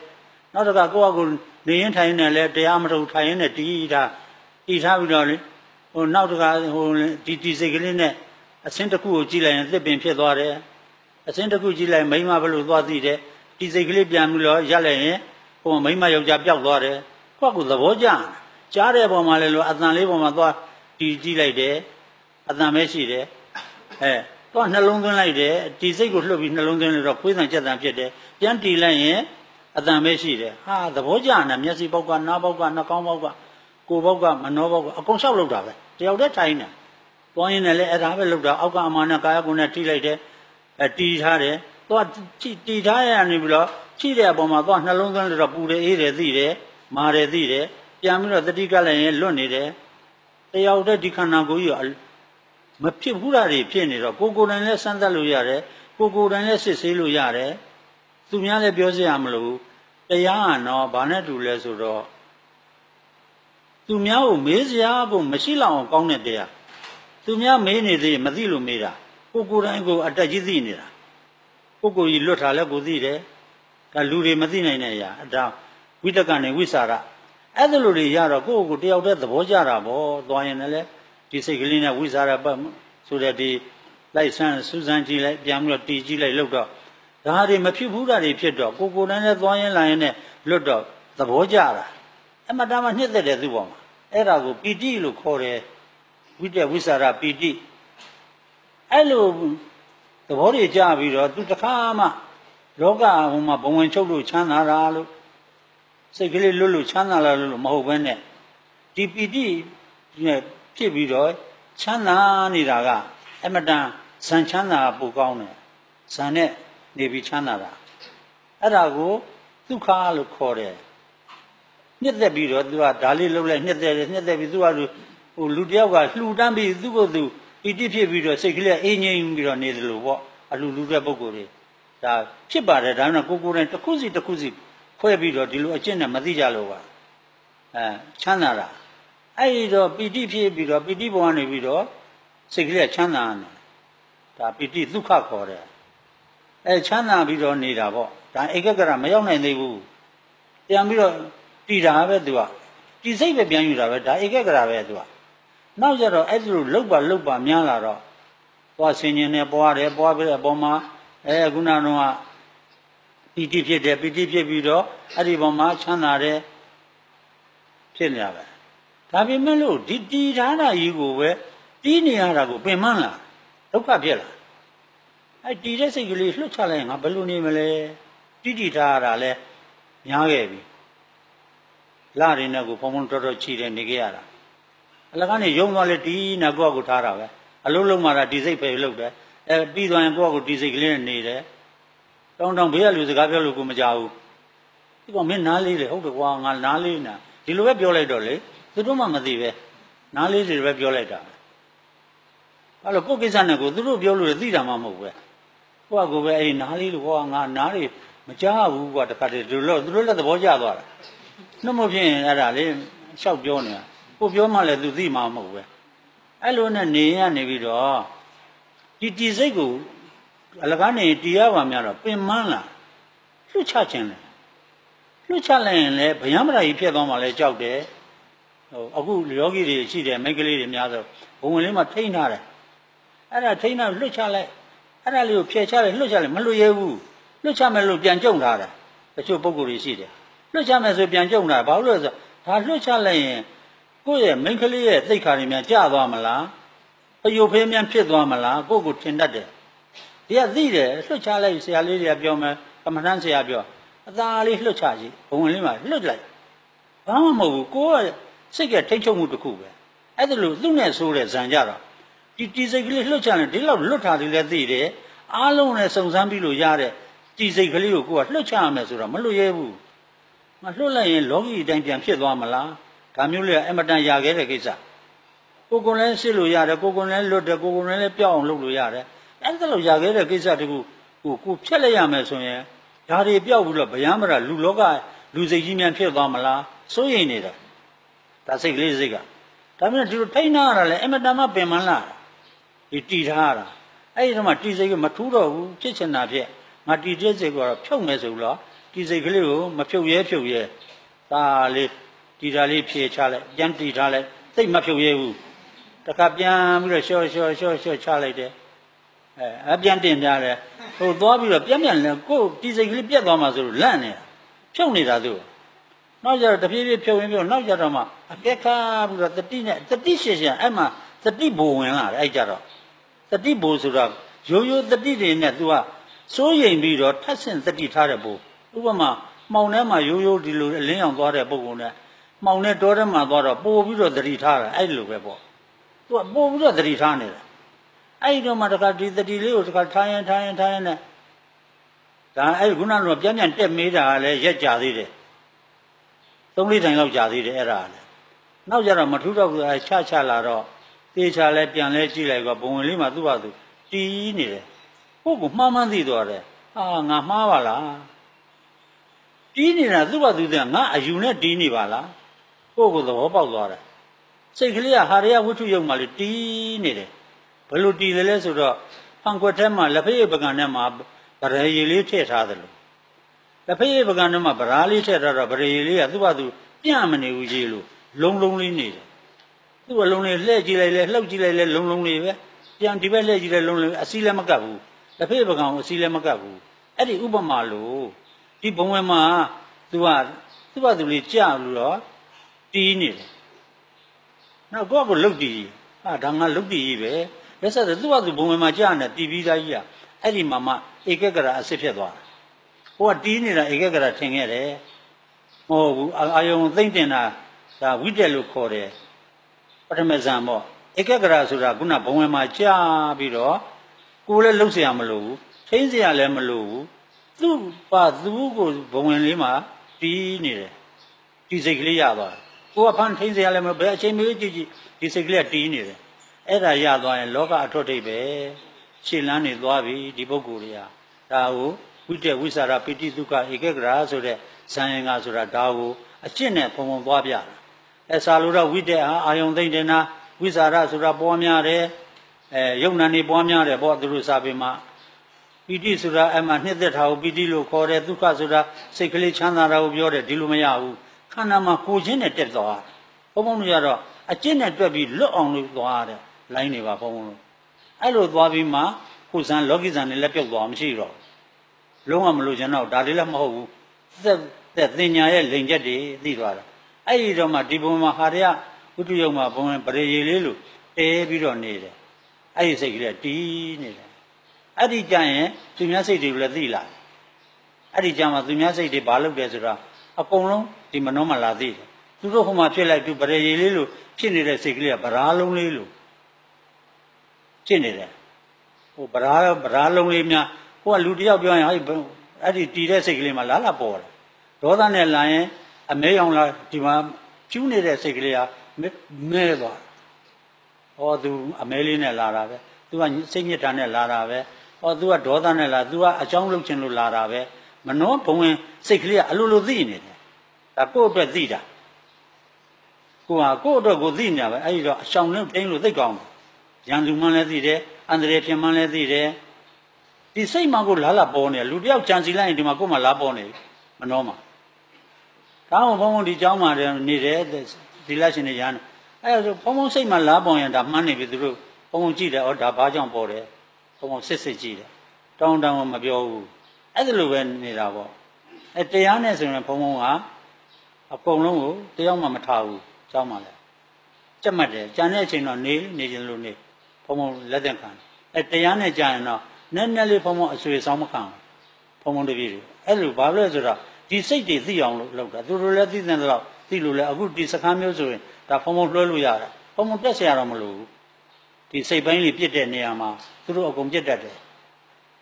Speaker 1: နောက်တစ်ခါကိုယ့်အကူနေရင်ထိုင်နေလဲတရားမထုတ်ထိုင်ရင်လည်းတီးထားတီးထားပြီးတော့လေဟိုနောက်တစ်ခါဟိုဒီဒီစိတ်ကလေးနဲ့အစင်းတစ်ခုကိုကြည့်လိုက်ရင်သစ်ပင်ဖြစ်သွားတယ်အစင်းတစ်ခုကြည့်လိုက်မိမဘလို့သွားသိတယ်ဒီစိတ်ကလေးပြန်ပြီးတော့ရက်လိုက်ရင်ဟိုမိမယောက်ျားပျောက်သွားတယ်ကိုယ့်ကသဘောကျကြားတဲ့ပုံမှာလည်းလို့အတန်လေးပုံမှာသွားတီးကြည့်လိုက်တယ်အတန်ပဲရှိတယ် အဲတော့နှလုံးသွင်းလိုက်တယ်ဒီစိတ်ကိုလှုပ်ပြီးနှလုံးသွင်းလိုက်တော့ခွေးတန်ကြက်တန်ဖြစ်တယ်ပြန်တီလိုက်ရင်အတန်ပဲရှိတယ်ဟာသဘောကျနေမျက်စိပေါက်ကနားပေါက်ကနှာခေါင်းပေါက်ကကိုယ်ပေါက်ကမနှောပေါက်ကအကုန်လျှောက်လောက်တာပဲတယောက်တည်းထိုင်နေသွားရင်လည်းအဲ့ဒါပဲလောက်တာအောက်ကအမာနဲ့ကာယကုနဲ့ထိလိုက်တယ်အဲတီထားတယ်သွားတီထားရနေပြီးတော့ချိတဲ့အပေါ်မှာသွားနှလုံးသွင်းလို့တော့ပူတယ်အေးတယ်သိတယ်မာတယ်သိတယ်ပြန်ပြီးတော့တတိကလည်းရင်လွတ်နေတယ်တယောက်တည်းဒီခန္ဓာကိုယ်ကြီး မဖြစ်ဘူးတာတွေဖြစ်နေတော့ကိုကိုယ်တိုင်လည်းစမ်းသပ်လို့ရတယ်ကိုကိုယ်တိုင်လည်းစစ်ဆေးလို့ရတယ်သူများလည်းပြောစရာမလိုတရားကတော့ဘာနဲ့တူလဲဆိုတော့သူများကိုမေးစရာဖို့မရှိလောက်အောင်ကောင်းတဲ့တရားသူများမေးနေသေးမသိလို့မေးတာကိုကိုယ်တိုင်ကိုအတက်ကြီးသိနေတာကိုကိုကြီးလွတ်ထားလဲကိုသိတယ်ဒါလူတွေမသိနိုင်တဲ့အရာအတောင်ဝိတကနဲ့ဝိစာရအဲ့ဒါလိုတွေရတော့ကိုကိုကိုတယောက်တည်းသဘောကျတာပေါ့သွားရင်လည်း ဒီစိတ်ကလေးနဲ့ဝိสารပတ်ဆိုတဲ့ဒီလိုက်ဆန်းစူးစမ်းကြည့်လိုက်ပြန်ပြီးတော့တီးကြည့်လိုက်လို့တော့ဒါတွေမဖြစ်ဘူးတာတွေဖြစ်တော့ကိုကိုယ်တိုင်လည်းသွားရင်လာရင်လည်းလွတ်တော့သဘောကျတာအမတမ်းမှနှစ်သက်တယ်သူ့ပေါ်မှာအဲ့ဒါကိုပီတိလို့ခေါ်တယ်ဝိတ္တဝိสารပီတိအဲ့လိုသဘောတွေကြပြီးတော့သူတခါမှလောကဟိုမှာဘဝင်ချုပ်လို့ချမ်းသာတာလို့စိတ်ကလေးလွတ်လို့ချမ်းသာလာလို့မဟုတ်ဘဲနဲ့ဒီပီတိနဲ့ ဖြစ်ပြီးတော့ချမ်းသာနေတာကအမတန်ဇန်ချမ်းသာပိုကောင်းတယ်ဇန်နဲ့နေပြီးချမ်းသာတာအဲ့ဒါကိုဒုက္ခလို့ခေါ်တယ်နှစ်သက်ပြီးတော့သူကဒါလေးလှုပ်လိုက်နှစ်သက်တယ်နှစ်သက်ပြီးသူကဟိုလူတယောက်ကလှူတန်းပြီးသူ့ကိုယ်သူပီတိဖြစ်ပြီးတော့စိတ်ကလေးအေးငြိမ်ပြီးတော့နေတယ်လို့ပေါ့အလူလူတဲ့ပုံကိုယ်တွေဒါဖြစ်ပါတယ်ဒါမှမဟုတ်ကိုကိုယ်တိုင်တစ်ခုစီတစ်ခုစီခွဲပြီးတော့ဒီလိုအကျင့်နဲ့မသိကြလို့ပါအဲချမ်းသာတာ အဲ့ဒီတော့ပီတိဖြစ်ပြီးတော့ပီတိဘဝနေပြီးတော့စိတ်ကလေးချမ်းသာနေဒါပီတိဒုက္ခခေါ်တယ်အဲချမ်းသာပြီးတော့နေတာပေါ့ဒါဧကဂရမရောက်နိုင်သေးဘူးပြန်ပြီးတော့တည်တာပဲသူကတည်စိတ်ပဲပြန်ယူတာပဲဒါဧကဂရပဲသူကနောက်ကြတော့အဲ့ဒီလိုလောက်ပါလောက်ပါများလာတော့သွားဆင်ញင်နေပွားတယ်ပွားပြီးတဲ့အပေါ်မှာအဲခုနကတော့ပီတိဖြစ်တယ်ပီတိဖြစ်ပြီးတော့အဲ့ဒီပေါ်မှာချမ်းသာတယ်ဖြစ်နေတာပဲ ဒါပေမဲ့လို့ဒီတီထားတာကြီးကိုပဲတီးနေရတာကိုပင်မလားဒုက္ခဖြစ်လာအဲ့တီတဲ့စိတ်ကလေးလှုပ်ချလိုက်ငါဘယ်လိုနေမလဲတီတီထားရတာလဲများခဲ့ပြီလာရင်းနဲ့ကိုဖုံဖုံတော်တော်ချီတယ်နေခဲ့ရတာအလကနေယုံသွားလဲတီးနေကိုယ့်ကိုထားတာပဲအလုံးလုံးမှာဒီစိတ်ဖယ်လှုပ်တယ်အဲပြီးသွားရင်ကိုယ့်ကိုဒီစိတ်ကလေးနဲ့နေတယ်တောင်းတောင်းဘေးကလူစကားပြောလို့ကိုမကြောက်ဘူးဒီကောင်မင်းနားလေးလေဟုတ်တယ်ကွာငါနားလေးနာဒီလိုပဲပြောလိုက်တော့လေ သူတို့မှမသိပဲနားလေးတွေပဲပြောလိုက်တာအဲ့လိုကိုယ်ကိစ္စနဲ့ကိုသူတို့ပြောလို့သိတာမှမဟုတ်ပဲကိုကကိုပဲအဲ့ဒီနားလေးလို့ဟောငါနားလေးမကြားဘူးကွာတခါတည်းဒီလိုသူတို့လည်းသဘောကျသွားတာနှုတ်မဖြစ်ရင်အဲ့ဒါလေလျှောက်ပြောနေတာကိုပြောမှလည်းသူသိမှာမဟုတ်ပဲအဲ့လိုနဲ့နေရနေပြီးတော့ဒီတီစိတ်ကိုအလကားနေတီးရပါများတော့ပင်မလားလှုပ်ချခြင်းလေလှုပ်ချလိုက်ရင်လည်းဗျမ်းမရာကြီးဖြစ်သွားမှလည်းကြောက်တယ် ဟိုအခုယောဂီတွေရှိတယ်မိန်းကလေးတွေများဆိုဘုံဝင်လေးမှာထိန်းထားတယ်အဲ့ဒါထိန်းထားလှုပ်ချလိုက်အဲ့ဒါလေးကိုဖျက်ချလိုက်လှုပ်ချလိုက်မလှုပ်ရဲဘူးလှုပ်ချမယ်လို့ပြန်ကြုံထားတယ်တချို့ပုံကိုယ်တွေရှိတယ်လှုပ်ချမယ်ဆိုပြန်ကြုံတာဘာလို့လဲဆိုဒါလှုပ်ချလိုက်ရင်ကိုယ့်ရဲ့မိန်းကလေးရဲ့သိက္ခာတွေများကျသွားမလားအယုဖေးများဖြစ်သွားမလားကိုယ့်ကိုထင်တတ်တယ်ဒီကသိတယ်လှုပ်ချလိုက်ဆရာလေးတွေကပြောမယ်ကမ္မထမ်းဆရာပြောအသာလေးလှုပ်ချကြည့်ဘုံဝင်လေးမှာလှုပ်လိုက်ဘာမှမဟုတ်ဘူးကိုယ်က စိတ်ကထိတ်ချုပ်မှုတစ်ခုပဲအဲ့ဒါလို့သူ့နဲ့ဆိုးတဲ့ဇံကြတော့ဒီတီစိတ်ကလေးလှုပ်ချတယ်ဒီလောက်လွတ်ထားတယ်လည်းသိတယ်အားလုံးနဲ့စုံစမ်းပြီးလို့ရတဲ့တတီစိတ်ကလေးကိုကိုကလှုပ်ချရမယ်ဆိုတော့မလွတ်ရဲဘူးမလွတ်လိုက်ရင်လောကီအတိုင်းပြန်ဖြစ်သွားမလားဒါမျိုးလေအမတန်ရခဲ့တဲ့ကိစ္စကိုကုံလည်းရှစ်လို့ရတယ်ကိုကုံလည်းလွတ်တယ်ကိုကုံလည်းပြောက်အောင်လုပ်လို့ရတယ်အဲ့ဒါလို့ရခဲ့တဲ့ကိစ္စတခုကိုကိုဖြတ်လိုက်ရမယ်ဆိုရင်ဓာတွေပြောက်ပြီးတော့ဗျာမရလူလောကလူစိတ်ကြီးများဖြစ်သွားမလားစိုးရိမ်နေတာ ဒါစိတ်ကလေးစိတ်ကဒါပေမဲ့ဒီလိုထိန်းနာရတာလေအမတန်မှပင်မလားဒီတီထားရတာအဲ့ဒီတော့မှတီစိတ်ကမထူးတော့ဘူးဖြစ်ချင်တာဖြစ်ငါတီတဲ့စိတ်ကတော့ဖြုတ်မယ်ဆိုတော့တီစိတ်ကလေးကိုမဖြုတ်ရဲဖြုတ်ရဲဒါလေးတီတာလေးဖြေချလိုက်ပြန်တီထားလိုက်သိမဖြုတ်ရဲဘူးတခါပြန်ပြီးတော့ရှော့ရှော့ရှော့ရှော့ချလိုက်တယ်အဲအပြန်တင်ပြတယ်ဟိုသွားပြီးတော့ပြန်ပြန်လဲကိုတီစိတ်ကလေးပြတ်သွားမှဆိုလို့လန့်နေတာဖြုတ်နေတာသူ နောက်ကြတော့တပြေးပြေးဖြုတ်ရင်ဖြုတ်နောက်ကြတော့မှအကက်ခါပြီးတော့တတိနဲ့တတိရှင်းရှင်းအဲ့မှာတတိဘိုဝင်လာတယ်အဲ့ကြတော့တတိဘိုဆိုတော့ရိုးရိုးတတိတွေနဲ့ तू ကစိုးရိမ်ပြီးတော့ထပ်ဆင့်တတိထားတဲ့ဘိုဥပမာမှောင်ထဲမှာရိုးရိုးဒီလိုအလင်းအောင်သွားတဲ့ပုံကုန်နဲ့မှောင်နဲ့တောထဲမှာသွားတော့ပို့ပြီးတော့တတိထားတာအဲ့လိုပဲပေါ့ तू ကပို့ပြီးတော့တတိထားနေတာအဲ့ဒီတော့မှတခါဒီတတိလေးကိုတခါထားရင်ထားရင်ထားရင်နဲ့ဒါအဲ့ဒီခုနကတော့ပြန်ပြန်တက်မေးတာကလည်းရက်ကြသေးတယ် သုံးလေးတိုင်လောက်ကြာသေးတယ်အဲ့ဒါလည်းနောက်ကြတော့မထူးတော့ဘူးအဲချချလာတော့တေချာလဲပြန်လဲကြည့်လိုက်ကဘုံဝင်လေးမှာသူ့ဘာသူတီးနေတယ်ကိုကမှားမှန်းသိသွားတယ်ဟာငါမှားပါလားတီးနေတာသူ့ဘာသူကငါအယူနဲ့တီးနေပါလားကိုကသဘောပေါက်သွားတယ်စိတ်ကလေးကဟာရယဝတ္ထုယုံမှလေတီးနေတယ်ဘယ်လိုတီးတယ်လဲဆိုတော့ဖန်ခွက်ထဲမှာလက်ဖက်ရည်ပကံထဲမှာဗရရည်လေးထည့်ထားတယ်လို့ လက်ဖက်ရည်ပကံထဲမှာဗရာလေးထည့်ထားတော့ဗရရည်လေးကသူ့ဘာသူပြန့်မနေဘူးကြီးလို့လုံးလုံးလေးနေတယ်သူ့အလုံးလေးလှည့်ကြည့်လိုက်လဲလှုပ်ကြည့်လိုက်လဲလုံးလုံးလေးပဲပြန်ဒီဘက်လှည့်ကြည့်လိုက်လုံးလုံးအစီးလည်းမကပ်ဘူးလက်ဖက်ရည်ပကံကိုအစီးလည်းမကပ်ဘူးအဲ့ဒီဥပမာလို့ဒီဘုံဝဲမှာသူကသူ့ဘာသူလေးကြာလို့တော့တီးနေတယ်နောက်ကိုကကိုလှုပ်တည်ဟာဒါငါလှုပ်တည်ကြီးပဲလက်ဆက်သူ့ဘာသူဘုံဝဲမှာကြာနေတီးပြီးသားကြီးอ่ะအဲ့ဒီမှာမှဧကဂရအစ်စ်ဖြစ်သွားတာ ဟိုကတီးနေတာဧကဂရထင်ခဲ့တယ်မဟုတ်ဘူးအာယုံသိမ့်တင်တာဒါဝိတက်လို့ခေါ်တယ်ပထမဇန်ပေါ့ဧကဂရဆိုတာခုနဘုံဝဲမှာကြာပြီးတော့ကိုယ်လည်းလှုပ်เสียမလို့ဘူးထိမ့်เสียလည်းမလို့ဘူးသူ့ပါသူ့ကိုဘုံဝင်လေးမှာတီးနေတယ်ဒီစိတ်ကလေးရသွားကိုကဖန်ထိမ့်เสียလည်းမလို့ဘယ်အချိန်မေးကြည့်ကြည့်ဒီစိတ်ကလေးကတီးနေတယ်အဲ့ဒါရသွားရင်လောကအထွတ်ထိပ်ပဲရှင်းလန်းနေသွားပြီဒီပုဂ္ဂိုလ်တွေကဒါကို ဝိတက်ဝိสารပိဋိသုခဧကဂရာဆိုတဲ့ဇံရင်ကဆိုတာဒါကိုအကျင့်နဲ့ပုံပုံသွားပြတာအဲစာလို့တော့ဝိတက်ဟာအာယုံသိမ့်တင်တာဝိสารဆိုတာပွားများတယ်အဲယုံနာနေပွားများတယ်ပေါ့သူတို့စာပေမှာပိဋိဆိုတာအမှနှစ်သက်တာကိုပိဋိလို့ခေါ်တယ်ဒုက္ခဆိုတာစိတ်ကလေးချမ်းသာတာကိုပြောတယ်ဒီလိုမရဘူးခန္ဓာမှာကိုယ်ချင်းနဲ့တက်သွားဘုံဘုံတို့ရတော့အကျင့်နဲ့တွက်ပြီးလွတ်အောင်လို့သွားတယ်လိုင်းနေပါဘုံဘုံတို့အဲ့လိုသွားပြီးမှခုဇန်လောကီဇန်နဲ့လက်ပြုတ်သွားမရှိတော့ လုံးဝမလို့ကျွန်တော်ဒါလေးလည်းမဟုတ်ဘူးသက်သက်တင်ညာရဲ့လိန်ချက်တွေသိသွားတာအဲ့ဒီတော့မှဒီဘုံမှာဟာရဝိတုယုံမှာဘုံပရိရေလေးလို့တဲပြီးတော့နေတယ်အဲ့ဒီစိတ်ကလေးတီးနေတယ်အဲ့ဒီကြရင်သူများစိတ်တွေလည်းသိလာအဲ့ဒီကြမှာသူများစိတ်တွေဘာလုပ်တယ်ဆိုတော့အကုန်လုံးဒီမနှောမလာသိတယ်သူတို့ဟိုမှာဖြစ်လိုက်သူပရိရေလေးလို့ဖြစ်နေတဲ့စိတ်ကလေးကဗရာလုံးလေးလို့ဖြစ်နေတယ်ဟိုဗရာဗရာလုံးလေးများ ဟိုကလူတယောက်ပြောရင်ဟဲ့အဲ့ဒီတီးတဲ့စိတ်ကလေးမှလာလာပေါ်တယ်ဒေါသနဲ့လာရင်အမဲအောင်လာဒီမှာကျူးနေတဲ့စိတ်ကလေးကမဲသွားဟောသူအမဲလေးနဲ့လာတာပဲသူကစိတ်ညစ်တာနဲ့လာတာပဲဟောသူကဒေါသနဲ့လာသူကအကြောင်းလုပ်ခြင်းလို့လာတာပဲမနှောဘုံဝင်စိတ်ကလေးကအလိုလိုသိနေတယ်ဒါကိုယ့်အတွက်သိတာကိုဟာကိုယ့်အတွက်ကိုသိနေတာပဲအဲ့ဒီတော့အဆောင်နဲ့တင်းလို့သိကောင်းတယ်ရန်သူမှလည်းသိတယ်အန္တရာယ်ဖြစ်မှလည်းသိတယ် ဒီစိတ်မှကိုလာလာပေါ်နေလူတယောက်ကြံစီလိုက်ရင်ဒီမှာကိုယ်မှလာပေါ်နေမနှောမှာကောင်းဘုံဘုံဒီเจ้าမှာနေတယ်ဒီလက်ရှင်နေရန်အဲ့ဒါဘုံဘုံစိတ်မှလာပေါ်ရင်ဒါမှန်းနေပြီသူတို့ဘုံဘုံကြည့်တယ်ဩဒါဘာကြောင့်ပေါ်တယ်ဘုံဘုံစစ်စစ်ကြည့်တယ်တောင်းတောင်းမပြောဘူးအဲ့ဒါလိုပဲနေတာပေါ့အဲတရားနဲ့ဆိုရင်ဘုံဘုံကအကုန်လုံးကိုတယောက်မှမထားဘူးเจ้าမှာလည်းကြက်မှတ်တယ်ကြံတဲ့အချိန်တော့နေနေခြင်းလို့နေဘုံဘုံလက်သက်ခံအဲတရားနဲ့ကြာရင်တော့ နက်နက်လေးဖုံဖုံအဆွေဆောင်မခံဖုံဖုံတပြည့်တွေအဲ့လိုဘာလို့လဲဆိုတော့ဒီစိတ်တွေသိအောင်လို့လုပ်တာသူတို့လည်းသိတဲ့တော့သိလို့လည်းအခုဒီစကားမျိုးဆိုရင်ဒါဖုံဖုံလွှဲလို့ရတာဖုံဖုံတက်ဆရာတော့မလို့ဒီစိတ်ပိုင်းကြီးပြစ်တဲ့နေရာမှာသူတို့အကုန်ပြစ်တတ်တယ်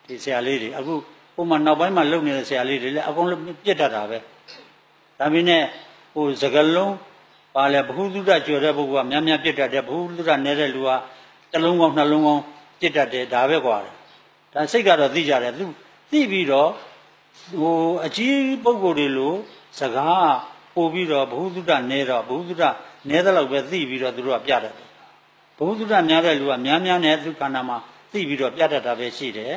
Speaker 1: ဒီဆရာလေးတွေအခုဟိုမှာနောက်ပိုင်းမှာလုပ်နေတဲ့ဆရာလေးတွေလည်းအကုန်လုံးပြစ်တတ်တာပဲဒါမင်းနဲ့ဟိုစကလုံးပါလေဘ ഹു သုဒ္ဒကျော်တဲ့ပုဂ္ဂိုလ်ကများများပြစ်တတ်တယ်ဘ ഹു သုဒ္ဒနေတဲ့လူကတစ်လုံးကောင်းနှလုံးကောင်းပြစ်တတ်တယ်ဒါပဲကွာတယ် ဒါစိတ်ကတော့သိကြတယ်သူသိပြီးတော့ဟိုအကြီးပုံကိုယ်တွေလိုစကားပို့ပြီးတော့ဘုဟုတ္တနဲတော့ဘုဟုတ္တနဲတဲ့လောက်ပဲသိပြီးတော့သူတို့ကပြတတ်တယ်ဘုဟုတ္တများတဲ့လူကများများနဲ့သူခန္ဓာမှာသိပြီးတော့ပြတတ်တာပဲရှိတယ်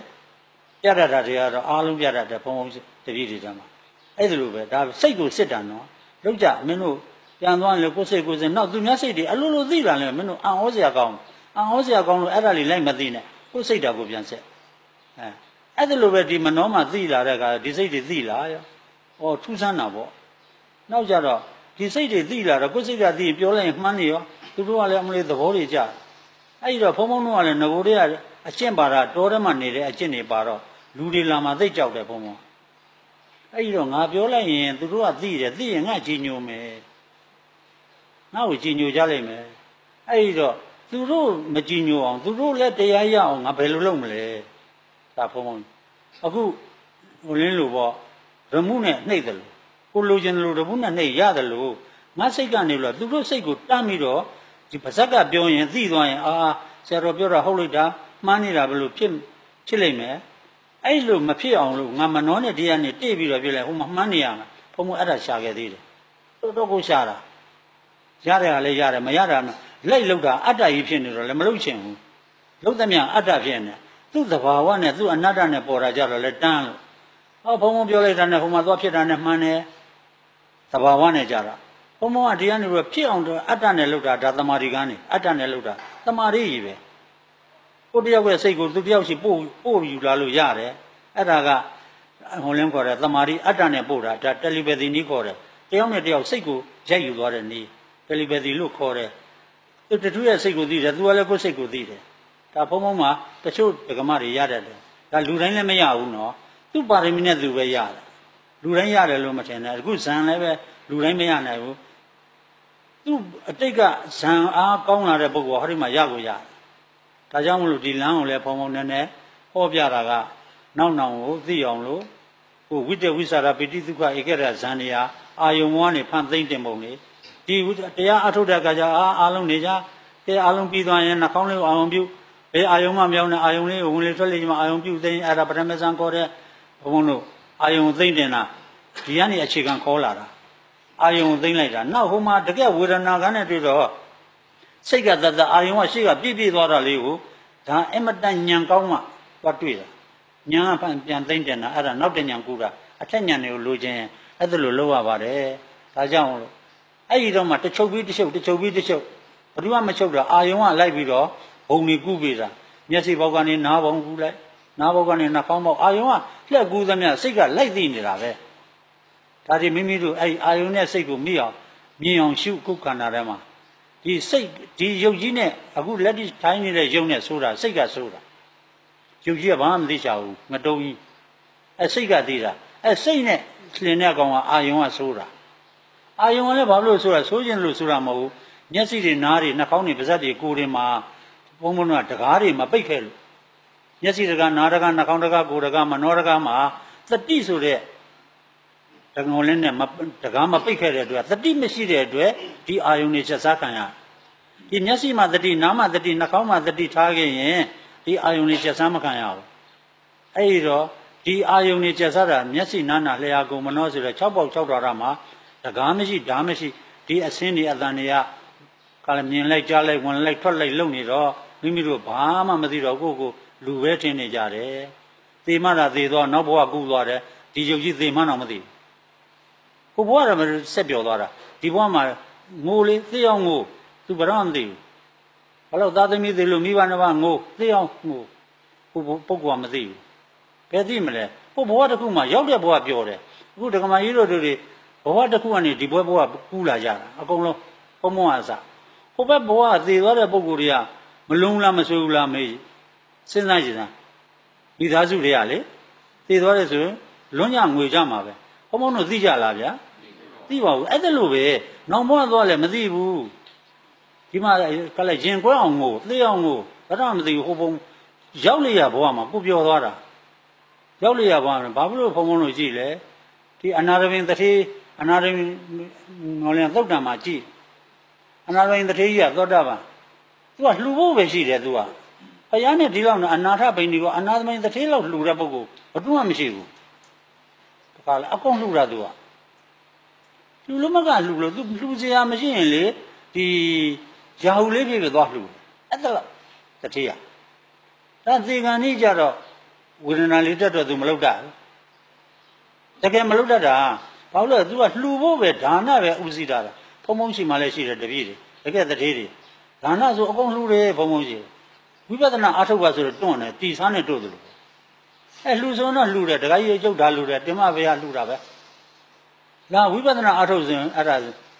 Speaker 1: ပြတတ်တာတွေကတော့အားလုံးပြတတ်တယ်ဘုံဘုံတပြည့်တွေတည်းမှာအဲ့ဒါလိုပဲဒါစိတ်ကိုစစ်တာနော်လောက်ကြမင်းတို့ပြန်သွားလေကိုယ်စိတ်ကိုယ်စဉ်နောက်သူများစိတ်တွေအလိုလိုသိလာလဲမင်းတို့အံ့ဩစရာကောင်းအံ့ဩစရာကောင်းလို့အဲ့ဒါလေးလိုက်မသိနဲ့ကိုယ်စိတ်တာကိုပြန်ဆက် အဲအဲ့ဒါလိုပဲဒီမနှောမှာသိလာတဲ့အခါဒီစိတ်တွေသိလာရောဩထူးဆန်းတာပေါ့နောက်ကြတော့ဒီစိတ်တွေသိလာတော့ကိုယ်စိတ်ကသိရင်ပြောလိုက်ရင်မှန်းနေရောသူတို့ကလည်းအမလေးသဘောတွေကြအဲ့ဒီတော့ဘုံဘုံတို့ကလည်းငကိုတွေကအကျင့်ပါတာတောထဲမှာနေတဲ့အကျင့်တွေပါတော့လူတွေလာမှသိကြောက်တယ်ဘုံဘုံအဲ့ဒီတော့ငါပြောလိုက်ရင်သူတို့ကသိတယ်သိရင်ငါကြီးညိုမယ်ငါ့ကိုကြီးညိုကြလိမ့်မယ်အဲ့ဒီတော့သူတို့မကြီးညိုအောင်သူတို့လည်းတရားရအောင်ငါဘယ်လိုလုပ်မလဲ ဒါဘုံဘုံအခုဟိုလင်းလို့ပေါ့ရမှုနဲ့နှိပ်တယ်လို့ကိုလိုချင်တယ်လို့ရမှုနဲ့နှိပ်ရတယ်လို့ငါစိတ်ကနေလို့သူတို့စိတ်ကိုတတ်ပြီးတော့ဒီပါဇက်ကပြောရင်သိသွားရင်အာဆရာတော်ပြောတာဟုတ်လိုက်တာမှန်းနေတာဘယ်လိုဖြစ်ဖြစ်လိမ့်မယ်အဲ့လိုမဖြစ်အောင်လို့ငါမနှောနဲ့တရားနဲ့တိပြီးတော့ပြလိုက်ဟိုမှာမှန်းနေရမှာဘုံဘုံအဲ့ဒါရှာခဲ့သေးတယ်တော်တော်ကိုရှာတာရတယ်ကလည်းရတယ်မရတာလိုက်လောက်တာအတ္တကြီးဖြစ်နေတော့လည်းမလုပ်ချင်ဘူးလုံးသမျှအတ္တဖြစ်နေ သူ့သဘာဝနဲ့သူ့အနတ္တနဲ့ပေါ်တာကြတော့လည်းတန်းလို့ဟောဘုံဘုံပြောလိုက်တာနဲ့ဟိုမှာသွားဖြစ်တာနဲ့မှန်းတယ်သဘာဝနဲ့ကြတာဘုံဘုံကတရားနေပြီးဖြစ်အောင်တော့အတ္တနဲ့လောက်တာဒါသမာဓိကန်းနေအတ္တနဲ့လောက်တာသမာဓိကြီးပဲကိုတယောက်ရဲ့စိတ်ကိုသူတယောက်ရှိပို့ပို့ယူလာလို့ရတယ်အဲ့ဒါကဟိုလင်းခေါ်တဲ့သမာဓိအတ္တနဲ့ပို့တာဒါတယ်လီပက်သီနီးခေါ်တယ်တယောက်နဲ့တယောက်စိတ်ကိုရိုက်ယူသွားတဲ့နည်းတယ်လီပက်သီလို့ခေါ်တယ်သူတထူးရဲ့စိတ်ကိုသိတယ်သူကလည်းကိုယ်စိတ်ကိုသိတယ် ဒါဘုံဘုံမှာတချို့ဒကမတွေရတတ်တယ်ဒါလူတိုင်းလည်းမရဘူးနော်သူ့ပါရမီနဲ့သူပဲရတယ်လူတိုင်းရတယ်လို့မထင်နဲ့အခုဇန်လည်းပဲလူတိုင်းမရနိုင်ဘူးသူ့အတိတ်ကဇန်အားကောင်းလာတဲ့ပုဂ္ဂိုလ်ဟောဒီမှာရကိုရတယ်ဒါကြောင့်မလို့ဒီလမ်းကိုလည်းဖုံဖုံနဲ့နဲ့ဟောပြတာကနောက်နောင်ကိုသိအောင်လို့ဟိုဝိတ္တဝိသရာပိတိဒုက္ခဧကရဇန်နေရာအာယုံဝါနေဖန်သိမ့်တင်ပုံလေးဒီတရားအထုတ်တဲ့အခါကျအာအားလုံးနေကြတရားအားလုံးပြီးသွားရင်နှာခေါင်းလေးကိုအာယုံပြု ဘယ်အာယုံမှမပြောင်းနဲ့အာယုံလေးကိုဝင်လေထွက်လေမှအာယုံပြုသိရင်အဲ့ဒါပထမဇန်ခေါ်တဲ့ဘုံဘုံတို့အာယုံသိမ့်တင်တာဒီကနေအခြေခံခေါ်လာတာအာယုံသိမ့်လိုက်တာနောက်ဟိုမှာတကယ်ဝေဒနာကနဲ့တွေ့တော့စိတ်ကတသက်အာယုံကရှေ့ကပြည့်ပြည့်သွားတာလေးကိုဒါအမတန်ညံကောင်းမှသွားတွေ့တာညံကပြန်သိမ့်တင်တာအဲ့ဒါနောက်တညံကူတာအထက်ညံတွေကိုလိုချင်အဲ့ဒါလိုလုပ်ရပါတယ်ဒါကြောင့်လို့အဲ့ဒီတော့မှတချုပ်ပြီးတချုပ်တချုပ်ပြီးတချုပ်ဘယ်သူမှမချုပ်တာအာယုံကလိုက်ပြီးတော့ ဘုံတွေကူးပေးတာမျက်စိဘောက်ကနေနားဘောင်ကူးလိုက်နားဘောက်ကနေနှာခေါင်းဘောက်အာယုံကလှက်ကူးသမျှစိတ်ကလိုက်သိနေတာပဲဒါဒီမိမိတို့အဲ့အာယုံနဲ့စိတ်ကိုမိအောင်မြင်အောင်ရှုခုခန္ဓာထဲမှာဒီစိတ်ဒီယုတ်ကြီးနဲ့အခုလက်တိထိုင်းနေတဲ့ယုတ်နဲ့ဆိုတာစိတ်ကဆိုတာယုတ်ကြီးကဘာမှမသိချဘူးငတုံးကြီးအဲစိတ်ကသိတာအဲစိတ်နဲ့လင်တဲ့ကောင်ကအာယုံကဆိုတာအာယုံကလည်းဘာလို့ဆိုတာဆိုခြင်းလို့ဆိုတာမဟုတ်ဘူးမျက်စိတွေနားတွေနှာခေါင်းတွေပါးစပ်တွေကိုယ်တွေမှာ ဘုံဘုံကတကားတွေမပိတ်ခဲ့လို့မျက်စိတကားနားတကားနှာခေါင်းတကားကိုယ်တကားမနှောတကားမှာသတိဆိုတဲ့တငုံလင်းနဲ့တကားမပိတ်ခဲ့တဲ့အတွက်သတိမရှိတဲ့အတွက်ဒီအာယုန်တွေချက်စားခံရဒီမျက်စိမှာသတိနားမှာသတိနှာခေါင်းမှာသတိထားခဲ့ရင်ဒီအာယုန်တွေချက်စားမခံရဘူးအဲ့ဒီတော့ဒီအာယုန်တွေချက်စားတာမျက်စိနားနာလျှာကုံမနှောဆိုတဲ့6ပေါက်6တော်ရမှာတကားမရှိဓာမရှိဒီအစင်းတွေအတန်တွေကကလည်းမြင်လိုက်ကြားလိုက်ဝင်လိုက်ထွက်လိုက်လုံနေတော့ မိမိတို့ဘာမှမသိတော့ကိုကိုလူပဲထင်နေကြတယ်သေမတာသေသွားနောက်ဘဝကူးသွားတယ်ဒီယုတ်ကြီးသေမှန်းတော့မသိဘူးကိုဘဝကလည်းဆက်ပြောသွားတာဒီဘဝမှာငိုလေသေအောင်ငိုသူဘာမှမသိဘူးဘာလို့သားသမီးသေလို့မိဘနှစ်ပါးငိုသေအောင်ငိုကိုပုဂ္ဂိုလ်ကမသိဘူးဘယ်သိမလဲကိုဘဝတစ်ခုမှာရောက်တဲ့ဘဝပြောတယ်အခုဒကမာကြီးတို့တွေဘဝတစ်ခုကနေဒီဘဝဘဝကူးလာကြတာအကုန်လုံးဘုံဘဝအစားဟိုဘက်ဘဝသေသွားတဲ့ပုံကိုယ်တွေက မလုံးလားမဆွေးဘူးလားမေးစဉ်းစားကြည့်စမ်းမိသားစုတွေကလေသေသွားတယ်ဆိုရင်လွန်းကြငွေကြမှာပဲဘုံဘုံတို့သိကြလားဗျာသိပါဘူးအဲ့ဒါလို့ပဲနောင်ဘဝသွားလည်းမသိဘူးဒီမှာကလည်းရင်ကွဲအောင်ကိုသိအောင်ကိုဘာမှမသိဘူးဟိုဘုံရောက်လေရဘဝမှာကိုပြောသွားတာတရောက်လျက်ပါဘာဖြစ်လို့ဘုံဘုံတို့ကြည့်လဲဒီအနာရမင်းတထေးအနာရမင်းငေါ်လျံသုတ်တံမှာကြည့်အနာရမင်းတထေးကြီးကသောတာပန် သူကလှူဖို့ပဲရှိတယ်သူကဘုရားနဲ့ဒီလောက်နဲ့အနာထဘိန်ဒီကအနာသမင်းတထေးလောက်လှူတဲ့ပုဂ္ဂိုလ်ဘယ်သူမှမရှိဘူးတခါလေအကုန်လှူတာသူကလှူလို့မကလှူလို့သူလှူစရာမရှိရင်လေဒီရာဟုလေးပြည့်ပြသွားလှူအဲ့ဒါလောက်တထေးရဒါသေကံကြီးကြတော့ဝေဒနာလေးတက်တော့သူမလုပ်တာတကယ်မလုပ်တတ်တာဘာလို့လဲသူကလှူဖို့ပဲဒါနပဲဥစည်းတာဖုံဖုံရှိမှလည်းရှိတယ်တပည့်တွေတကယ်တထေးတွေ ဒါနဆိုအကုန်လှူတယ်ဖုံဖုံရှိဝိပဿနာအားထုတ်ပါဆိုတော့တွန့်တယ်တီဆန်းနဲ့တို့တယ်လို့အဲလှူဆုံးတော့လှူတယ်တခါကြီးကျုပ်ဒါလှူတယ်တင်မဘေးကလှူတာပဲလာဝိပဿနာအားထုတ်စဉ်အဲ့ဒါ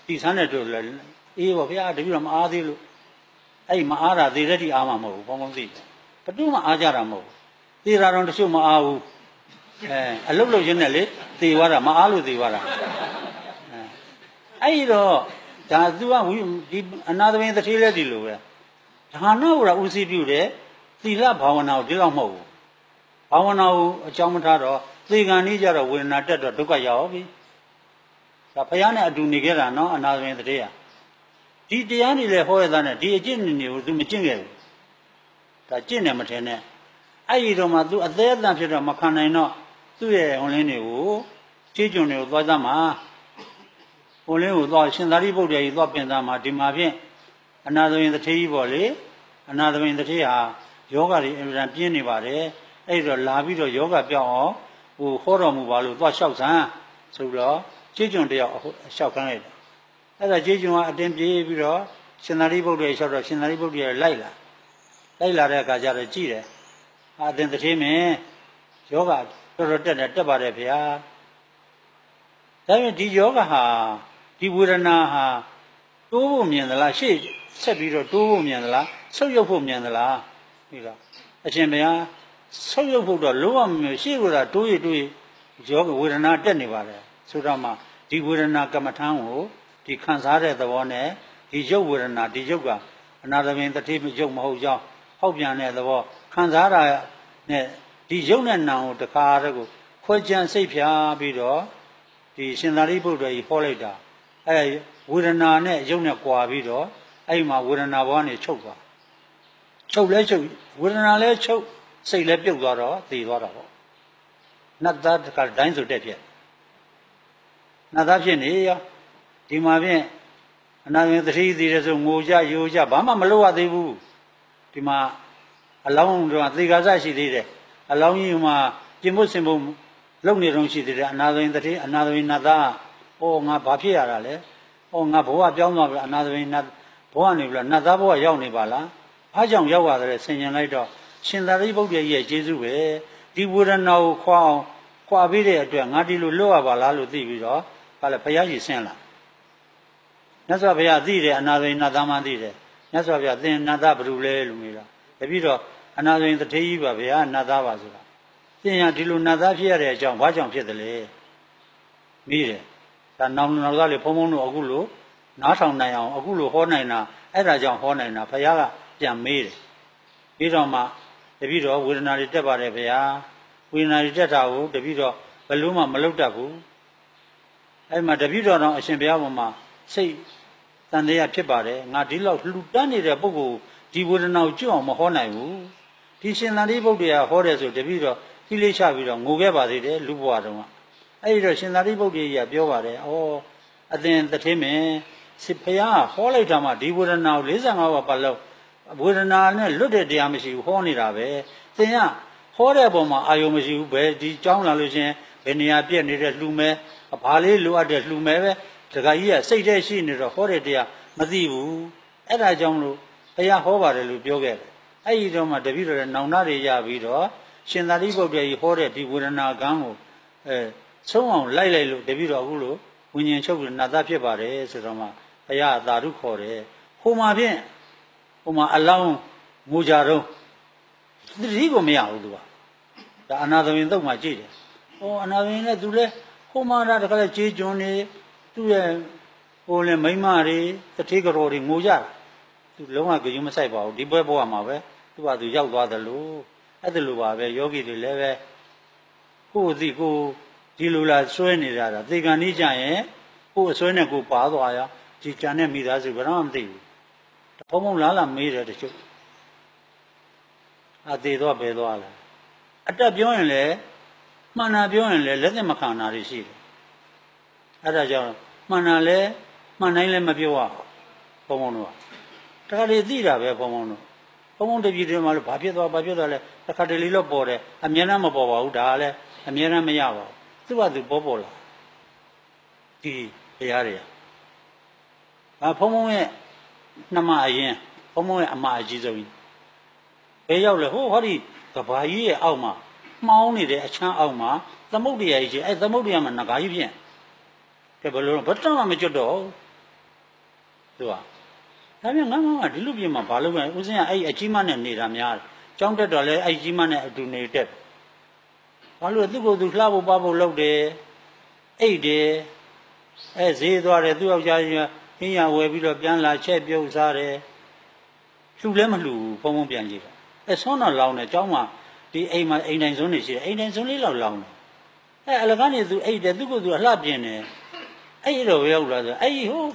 Speaker 1: တီဆန်းနဲ့တို့တယ်အေးပါဗျာတပည့်တော့မအားသေးလို့အဲ့မအားတာသေတဲ့တိအားမှာမဟုတ်ဘူးဖုံဖုံသိတယ်ဘတူးမှအားကြတာမဟုတ်ဘူးသေတာတော့တချို့မအားဘူးအဲအလုတ်လုတ်ရင်းနဲ့လေသေသွားတာမအားလို့သေသွားတာအဲအဲ့တော့ ဒါသူကဒီအနာသမင်းတထေးလဲဒီလိုပဲဒါနဝရဥစီပြုတယ်သီလဘာဝနာကိုဒီလောက်မဟုတ်ဘူးဘာဝနာကိုအကြောင်းမထားတော့သေကံနေကြတော့ဝေဒနာတက်တော့ဒုက္ခရောက်ပြီဒါဘုရားနဲ့အတူနေခဲ့တာနော်အနာသမင်းတထေးကဒီတရားနေလဲဟောရတဲ့ဒီအကျင့်နေနေကိုသူမကျင့်ခဲ့ဘူးဒါကျင့်တယ်မထင်နဲ့အဲ့ဒီတော့မှသူအသေးအတန်ဖြစ်တော့မခံနိုင်တော့သူ့ရဲ့ဟွန်လင်းတွေကိုခြေကျုံတွေကိုသွားသမှာ ဟွန်လင်းကိုသွားရှင်သာရိပုတ္တရာကြီးသွားပြင်သားမှာဒီမှာဖြင့်အနာသမင်တထေးကြီးပေါ့လေအနာသမင်တထေးဟာယောဂတွေအမှန်ပြင်းနေပါတယ်အဲ့တော့လာပြီးတော့ယောဂပြောင်းအောင်ဟိုဟောတော်မူပါလို့သွားလျှောက်စမ်းဆိုပြီးတော့ခြေကျုံတယောက်လျှောက်ခန်းလိုက်တယ်အဲ့ဒါခြေကျုံကအတင်းပြေးပြီးတော့ရှင်သာရိပုတ္တရာလျှောက်တော့ရှင်သာရိပုတ္တရာလိုက်လာလိုက်လာတဲ့အခါကျတော့ကြည့်တယ်အာသင်တထေးမင်းယောဂတော်တော်တက်တယ်တက်ပါတယ်ဗျာဒါပေမဲ့ဒီယောဂဟာ ဒီဝေဒနာဟာတိုးဖို့မြင်သလားရှေ့ဆက်ပြီးတော့တိုးဖို့မြင်သလားဆုပ်ယုပ်ဖို့မြင်သလားဒီလားအရှင်ဘုရားဆုပ်ယုပ်ဖို့တော့လုံးဝမမြင်ရှေ့ကတိုးရတိုးရယောဂဝေဒနာတက်နေပါတယ်ဆိုတော့မှဒီဝေဒနာကမ္မထံကိုဒီခံစားတဲ့သဘောနဲ့ဒီရုပ်ဝေဒနာဒီရုပ်ကအနာသမင်တတိမရုပ်မဟုတ်ကြောင်းဟောက်ပြန်တဲ့သဘောခံစားတာနဲ့ဒီရုပ်နဲ့နာမ်ကိုတခါတည်းကိုခွဲကြံစိတ်ဖြာပြီးတော့ဒီရှင်သာရိပုတ္တရာကြီးဟောလိုက်တာ အဲဝေဒနာနဲ့ရုပ်နဲ့ကွာပြီးတော့အဲ့မှာဝေဒနာဘောကနေချုပ်သွားချုပ်လဲချုပ်ဝေဒနာလဲချုပ်စိတ်လဲပြုတ်သွားတော့သိသွားတာပေါ့နတ်သားတခါတိုင်းဆိုတက်ပြက်နတ်သားဖြစ်နေရောဒီမှာဖြင့်အနာဂတ်သတိသေးတယ်ဆိုငိုကြယိုကြဘာမှမလုပ်ရသေးဘူးဒီမှာအလောင်းတော့သေကာစရှိသေးတယ်အလောင်းကြီးမှာပြင်ဖို့ဆင်ဖို့လုံနေတော့ရှိသေးတယ်အနာသိန်တတိအနာသိန်နတ်သား ဟောငါဘာဖြစ်ရတာလဲဟောငါဘဝပြောင်းသွားပြီအနာသိန်နတ်ဘဝနေပြီလားနတ်သားဘဝရောက်နေပါလားဘာကြောင့်ရောက်ရတယ်ဆင်ញင်လိုက်တော့ရှင်သာရိပုတ္တရာရဲ့ကျေးဇူးပဲဒီဝေဒနာကိုခွာအောင်ခွာပြီးတဲ့အတွက်ငါဒီလိုလွတ်ရပါလားလို့သိပြီးတော့ဘာလဲဘုရားကြီးဆင်းလာမြတ်စွာဘုရားသိတယ်အနာသိန်နတ်သားမှသိတယ်မြတ်စွာဘုရားသင်နတ်သားဘယ်လိုလဲလို့မေးတာတပည့်တော့အနာဆိုရင်တထေးကြီးပါဗျာနတ်သားပါဆိုတာသင်ရဒီလိုနတ်သားဖြစ်ရတဲ့အကြောင်းဘာကြောင့်ဖြစ်တယ်လဲမိတယ် ဒါနောင်နောက်သားလေဖုံဖုံတို့အခုလိုနားထောင်နိုင်အောင်အခုလိုဟောနိုင်တာအဲ့ဒါကြောင့်ဟောနိုင်တာဘုရားကပြန်မေးတယ်ပြီးတော့မှတပည့်တော်ဝေဒနာတွေတက်ပါတယ်ဗျာဝေဒနာတွေတက်တာကိုတပည့်တော်ဘယ်လို့မှမလုပ်တတ်ဘူးအဲ့မှာတပည့်တော်တော့အရှင်ဘုရားပေါ်မှာစိတ်တန်တရားဖြစ်ပါတယ်ငါဒီလောက်လှူတန်းနေတဲ့ပုဂ္ဂိုလ်ဒီဝေဒနာကိုကျွတ်အောင်မဟောနိုင်ဘူးဒီရှင်သန်တိဗုဒ္ဓရာဟောတယ်ဆိုတပည့်တော်ကိလေသာပြီးတော့ငိုခဲ့ပါသေးတယ်လူဘဝတုန်းက အဲ့ဒီတော့ရှင်သာရိပုတ္တရာကြီးကပြောပါတယ်ဩအသင်တထင်းမင်းစစ်ဖျားဟောလိုက်တာမှဒီဝေဒနာကို45ဘပတ်လောက်ဝေဒနာနဲ့လွတ်တဲ့တရားမရှိဘူးဟောနေတာပဲသင်ကဟောတဲ့ပုံမှာအာယုံမရှိဘူးပဲဒီကြောင်းလာလို့ရှင်ဘယ်နေရာပြက်နေတဲ့လှူမဲဘာလေးလိုအပ်တဲ့လှူမဲပဲဒကာကြီးကစိတ်ထဲရှိနေတော့ဟောတဲ့တရားမသိဘူးအဲ့ဒါကြောင့်လို့ဘုရားဟောပါတယ်လို့ပြောခဲ့တယ်အဲ့ဒီတော့မှတပည့်တော်ရဲ့နောင်နာတွေရပြီးတော့ရှင်သာရိပုတ္တရာကြီးဟောတဲ့ဒီဝေဒနာကံကိုအဲ ဆုံးအောင်လိုက်လိုက်လို့တပည့်တော်အခုလို့ဝิญဉ်ချုပ်ပြီးနာသားဖြစ်ပါတယ်ဆိုတော့မှဘုရားသာဓုခေါ်တယ်ဟိုမှာဖြင့်ဟိုမှာအလောင်းငိုကြတော့သတိကိုမရဘူးသူကဒါအနာသမင်တုတ်မှကြည့်တယ်ဟောအနာသမင်နဲ့သူလဲဟိုမှာဒါတခါလဲကြေးကျွန်းနေသူ့ရဲ့ဟိုလဲမိမတွေတထေးကြော်တွေငိုကြတာသူလုံးဝကြုံမဆိုင်ပါဘူးဒီဘက်ဘဝမှာပဲသူကသူရောက်သွားတယ်လို့အဲ့ဒါလိုပါပဲယောဂီတွေလည်းပဲကိုယ်အသိကို ဒီလိုလာဆွဲနေကြတာသေကံကြီးကြရင်ကိုယ်အဆွဲနဲ့ကိုယ်ပါသွားရဒီကြံတဲ့မိသားစုဘယ်တော့မှမသိဘူးဘုံဘုံလားလားမေးတယ်တချို့အသေးတော့ဘယ်သွားလဲအတက်ပြောရင်လည်းမှန်တာပြောရင်လည်းလက်သက်မခံတာတွေရှိတယ်အဲ့ဒါကြောင့်မှန်တာလည်းမှန်တိုင်းလည်းမပြောရဘုံဘုံတို့ကတခါလေသိတာပဲဘုံဘုံတို့ဘုံဘုံတပြည်တွေမှာလို့ဘာဖြစ်သွားဘာဖြစ်သွားလဲတခါတလေလို့ပေါ်တယ်အမြဲတမ်းမပေါ်ပါဘူးဒါကလည်းအမြဲတမ်းမရပါဘူး သူ့ဘာသူပေါ်ပေါ်လာဒီတရားတွေဘာဘုံဘုံရဲ့နှမအရင်ဘုံဘုံရဲ့အမအကြီးဆုံးကြီးဘယ်ရောက်လဲဟိုဟောဒီကဘာကြီးရဲ့အောက်မှာမှောင်းနေတဲ့အချမ်းအောက်မှာသမုတ်တရားကြီးအဲသမုတ်တရားမှာငကားကြီးဖြင့်ကဲဘယ်လိုဘတ်တော့မကျွတ်တော့သူကဒါပြန်ငါငါဒီလိုပြင်မှာဘာလို့လဲဦးစင်းကအဲ့အကြီးမနဲ့နေတာများတယ်ကြောင်းတက်တော့လဲအဲ့ကြီးမနဲ့အတူနေတက် ဘာလို့သူ့ကိုယ်သူလှဖို့ပါဖို့လုပ်တယ်အိတ်တယ်အဲဈေးသွားတယ်သူ့ယောက်ျားကြီးဟင်းရဝယ်ပြီးတော့ပြန်လာချက်ပြုတ်စားတယ်လှူလဲမလှူဘူးဘုံဘုံပြန်ကြည့်တာအဲဆွမ်းတော်လောင်းတယ်ကျောင်းမှာဒီအိမ်မှာအိမ်တိုင်းစုံနေရှိတယ်အိမ်တိုင်းစုံလေးလောက်လောင်းတယ်အဲအလကားနေသူအိတ်တယ်သူ့ကိုယ်သူအလှပြင်တယ်အဲ့တော့ရောက်လာဆိုအဲ့ဟို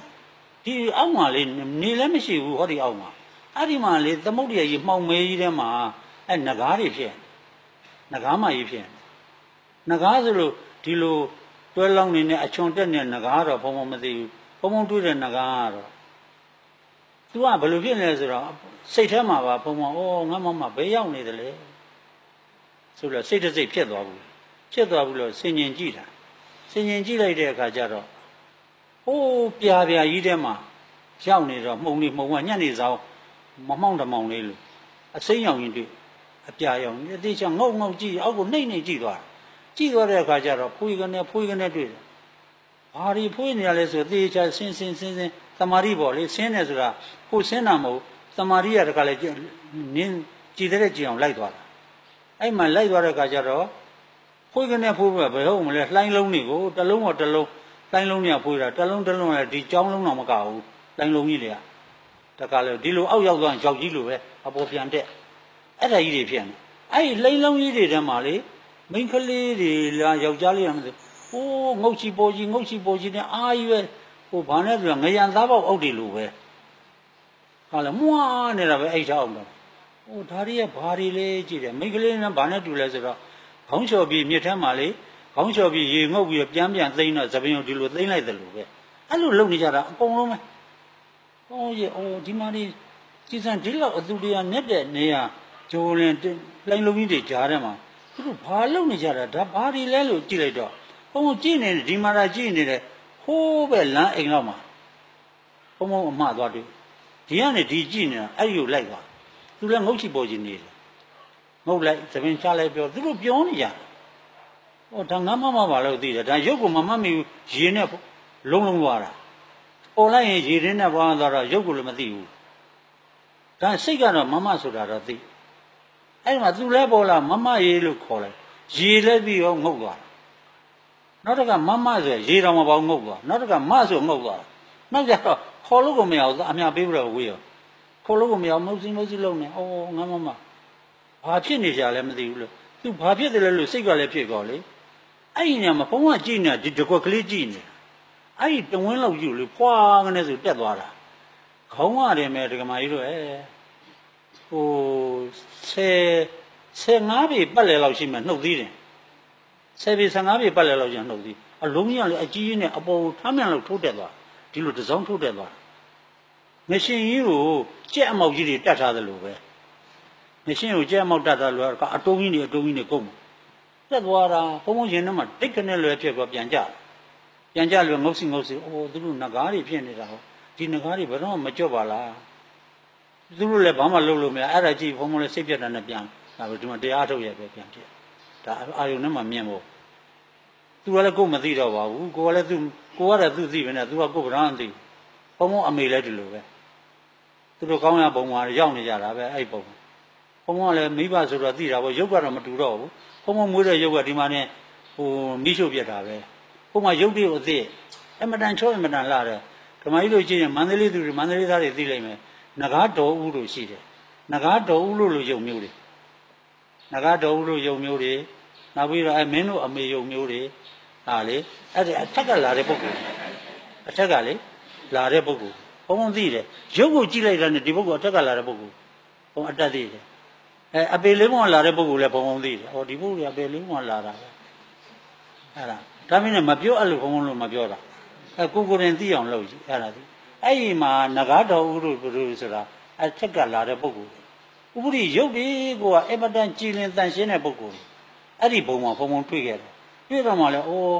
Speaker 1: ဒီအောက်မှာလေနေလည်းမရှိဘူးဟောဒီအောက်မှာအဲ့ဒီမှာလေသမုတ်တရကြီးမှောင်မဲကြီးထဲမှာအဲငကားတွေဖြစ်ငကားမကြီးဖြစ် ငကားဆိုလို့ဒီလိုတွဲလောင်းနေတဲ့အချွန်တက်နေငကားတော့ဘုံဘုံမသိဘူးဘုံဘုံတွေ့တဲ့ငကားကတော့သူကဘယ်လိုဖြစ်နေလဲဆိုတော့စိတ်ထဲမှာပါဘုံဘုံအော်ငါမမဘယ်ရောက်နေတယ်လဲဆိုတော့စိတ်တစ်စိတ်ဖြစ်သွားဘူးဖြစ်သွားဘူးလို့ဆင်ញင်ကြည့်တာဆင်ញင်ကြည့်လိုက်တဲ့အခါကျတော့ဟိုးပြာပြာကြီးထဲမှာရောက်နေတော့မှုံနေမှုံကညက်နေဆောင်မမောင်းတမောင်လေးလို့အစိမ်းရောင်ရင်တွေ့အပြာရောင်အသေးချောင်းငုံငုံကြည့်အောက်ကိုနှိမ့်နှိမ့်ကြည့်သွား ကြည့်သွားတဲ့အခါကျတော့ဖွေးကနေဖွေးကနေတွေ့တယ်ဘာဒီဖွေးနေရလဲဆိုသေချာဆင်းဆင်းဆင်းဆင်းသမာဓိပေါ့လေဆင်းတယ်ဆိုတာဟိုဆင်းတာမဟုတ်သမာဓိရတကလည်းနင်းကြည်တဲ့ကြည်အောင်လိုက်သွားတာအဲ့မှလိုက်သွားတဲ့အခါကျတော့ဖွေးကနေဖွေးပဲဘယ်ဟုတ်မလဲလှိုင်းလုံးတွေကိုတစ်လုံးတော့တစ်လုံးလှိုင်းလုံးတွေကဖွေးတာတစ်လုံးတစ်လုံးလည်းဒီကြောင်းလုံးတော့မကဘူးလှိုင်းလုံးကြီးတွေကတကလည်းဒီလိုအောက်ရောက်သွားရင်ကြောက်ကြီးလိုပဲအပေါ်ပြန်တက်အဲ့ဒါကြီးတွေဖြစ်နေအဲ့ဒီလှိုင်းလုံးကြီးတွေထဲမှာလေ မိန်းကလေးတွေလားယောက်ျားလေးရမသိဟိုးငုတ်ချီပေါ်ကြီးငုတ်ချီပေါ်ကြီးနဲ့အာရွယ်ဟိုဘာနဲ့ဆိုတော့ငရံသားပေါက်အုပ်တွေလိုပဲဟာလေမွားနေတာပဲအိတ်ထားအောင်တော့ဟိုဒါတွေကဘာတွေလဲကြည့်တယ်မိန်းကလေးနဲ့ဘာနဲ့တူလဲဆိုတော့ခေါင်းလျှော်ပြီးမြစ်ထဲမှာလေခေါင်းလျှော်ပြီးရေငုတ်ပြီးပြန်ပြန်သိမ်းတော့သပင်ကိုဒီလိုသိမ်းလိုက်တယ်လို့ပဲအဲ့လိုလုပ်နေကြတာအကုန်လုံးပဲဟောရေအိုးဒီမှာဒီစီစံဒီလောက်အသူတရားနဲ့တဲ့နေရဂျိုးလင်လိုင်းလုံးကြီးတွေကြားထဲမှာ သူတို့ဘာလုပ်နေကြတာဒါဘာတွေလဲလို့ကြည့်လိုက်တော့ဘုံကြည့်နေဒီမှာလာကြည့်နေတဲ့ဟိုးပဲလမ်းအိမ်တော့မှာဘုံဘုံအမှားသွားတယ်ဒီကနေဒီကြည့်နေတာအဲ့ဒီကိုလိုက်သွားသူလည်းငုတ်ချီပေါ်ချင်နေတယ်ငုတ်လိုက်သပင်ချလိုက်ပြောသူတို့ပြောနေကြဟောဒါငါမမပါလို့သိတယ်ဒါရုပ်ကိုမမမီဘူးရေနဲ့လုံးလုံးသွားတာပေါ်လိုက်ရင်ရေရင်းနဲ့ပွားသွားတော့ရုပ်ကိုလည်းမသိဘူးဒါစိတ်ကတော့မမဆိုတာတော့သိ အဲ့ဒီမှာသူလဲပေါ်လာမမရေလို့ခေါ်လိုက်ရေလဲပြီးရောငုတ်သွားနောက်တကမမဆိုရေတော်မပေါငုတ်သွားနောက်တကမဆိုငုတ်သွားနောက်ကြတော့ခေါ်လို့ကိုမရဘူးအမြပေးပြီးတော့ဝေးရောခေါ်လို့ကိုမရမဟုတ်စီမဟုတ်စီလုံးနေအော်ငါမမဘာဖြစ်နေကြလဲမသိဘူးလို့သူဘာဖြစ်တယ်လဲလို့စိတ်ကလည်းဖြစ်ကောလေအဲ့ဒီညမှာဘုံကကြည့်နေဒီတကွက်ကလေးကြည့်နေအဲ့ဒီတဝင်းလောက်ယူလေဖွာကနေဆိုတက်သွားတာခေါင်းရတယ်မဲ့ဒကမာကြီးတို့အဲ ဟိုဆယ်ဆယ်ငါးပေပတ်လဲလောက်ရှိမှနှုတ်သီးတယ်ဆယ်ပေဆယ်ငါးပေပတ်လဲလောက်ကျနှုတ်သီးအလုံးကြီးကလည်းအကြီးကြီးနဲ့အပေါ်ထမ်းမြန်လို့ထိုးတက်သွားဒီလိုတစောင်းထိုးတက်သွားငရှင်ကြီးကိုကြက်အမောက်ကြီးတွေတတ်ထားသလိုပဲငရှင်ကိုကြက်အမောက်တတ်ထားလို့အတုံးကြီးတွေအတုံးကြီးတွေကုန်တက်သွားတာဘုံဘုံရင်ထဲမှာတိတ်ခနဲ့လွယ်ဖြစ်သွားပြန်ကြပြန်ကြလွယ်ငုတ်စီငုတ်စီအိုးသူတို့ငကားတွေဖြစ်နေတာဟောဒီငကားတွေဘယ်တော့မှမကြွပါလား သူတို့လည်းဘာမှလုပ်လို့မရအဲ့ဒါကြည့်ဘုံဘုံလည်းစိတ်ပြတ်တာနဲ့ပြန်ဒါပဲဒီမှာတရားထုတ်ရပဲပြန်ဖြစ်ဒါအာယုန်နဲ့မှမြင်ဖို့သူကလည်းကိုယ်မသိတော့ပါဘူးကိုကလည်းသူကိုကလည်းသူသိပဲနဲ့သူကကိုယ်ဗရမ်းသိဘုံဘုံအမေလည်းဒီလိုပဲသူတို့ကောင်းရဘုံမှာရောက်နေကြတာပဲအဲ့ပုံဘုံဘုံကလည်းမိဘဆိုတော့သိတာပေါ့ရုပ်ကတော့မတူတော့ဘူးဘုံဘုံမွေးတဲ့ရုပ်ကဒီမှာနဲ့ဟိုမိရှုပ်ပြတ်တာပဲဘုံမှာရုပ်တွေကိုအသိအမတန်ချောအမတန်လာတယ်ဓမ္မကြီးတို့ကြည့်ရင်မန္တလေးသူတွေမန္တလေးသားတွေသိလိုက်မယ် နဂါတော်ဦးလို့ရှိတယ်နဂါတော်ဦးလို့လို့ယုံမျိုးတွေနဂါတော်ဦးလို့ယုံမျိုးတွေနောက်ပြီးတော့အဲမင်းတို့အမေယုံမျိုးတွေဟာလေအဲ့ဒီအထက်ကလာတဲ့ပုဂ္ဂိုလ်အထက်ကလေလာတဲ့ပုဂ္ဂိုလ်ဘုံဘုံသိတယ်ရုပ်ကိုကြည့်လိုက်တာနဲ့ဒီပုဂ္ဂိုလ်အထက်ကလာတဲ့ပုဂ္ဂိုလ်ဘုံအတက်သိတယ်အဲအပေလေးဘုံကလာတဲ့ပုဂ္ဂိုလ်လည်းဘုံဘုံသိတယ်ဟောဒီပုဂ္ဂိုလ်ကအပေလေးဘုံကလာတာပဲအဲ့ဒါဒါမင်းနဲ့မပြောအဲ့လိုဘုံဘုံလို့မပြောတာအဲကိုကိုရင်သိအောင်လုပ်ကြည့်အဲ့ဒါဒီ အဲ့ဒီမှာငကားတော်ဥရုဘုရုဆိုတာအထက်ကလာတဲ့ပုဂ္ဂိုလ်ဥပရိရုပ်ဒီကိုကအင်မတန်ကြည်လင်တန်ရှင်းတဲ့ပုဂ္ဂိုလ်အဲ့ဒီဘုံမှာဘုံဘုံတွေ့ခဲ့တယ်တွေ့တော့မှလည်းအိုး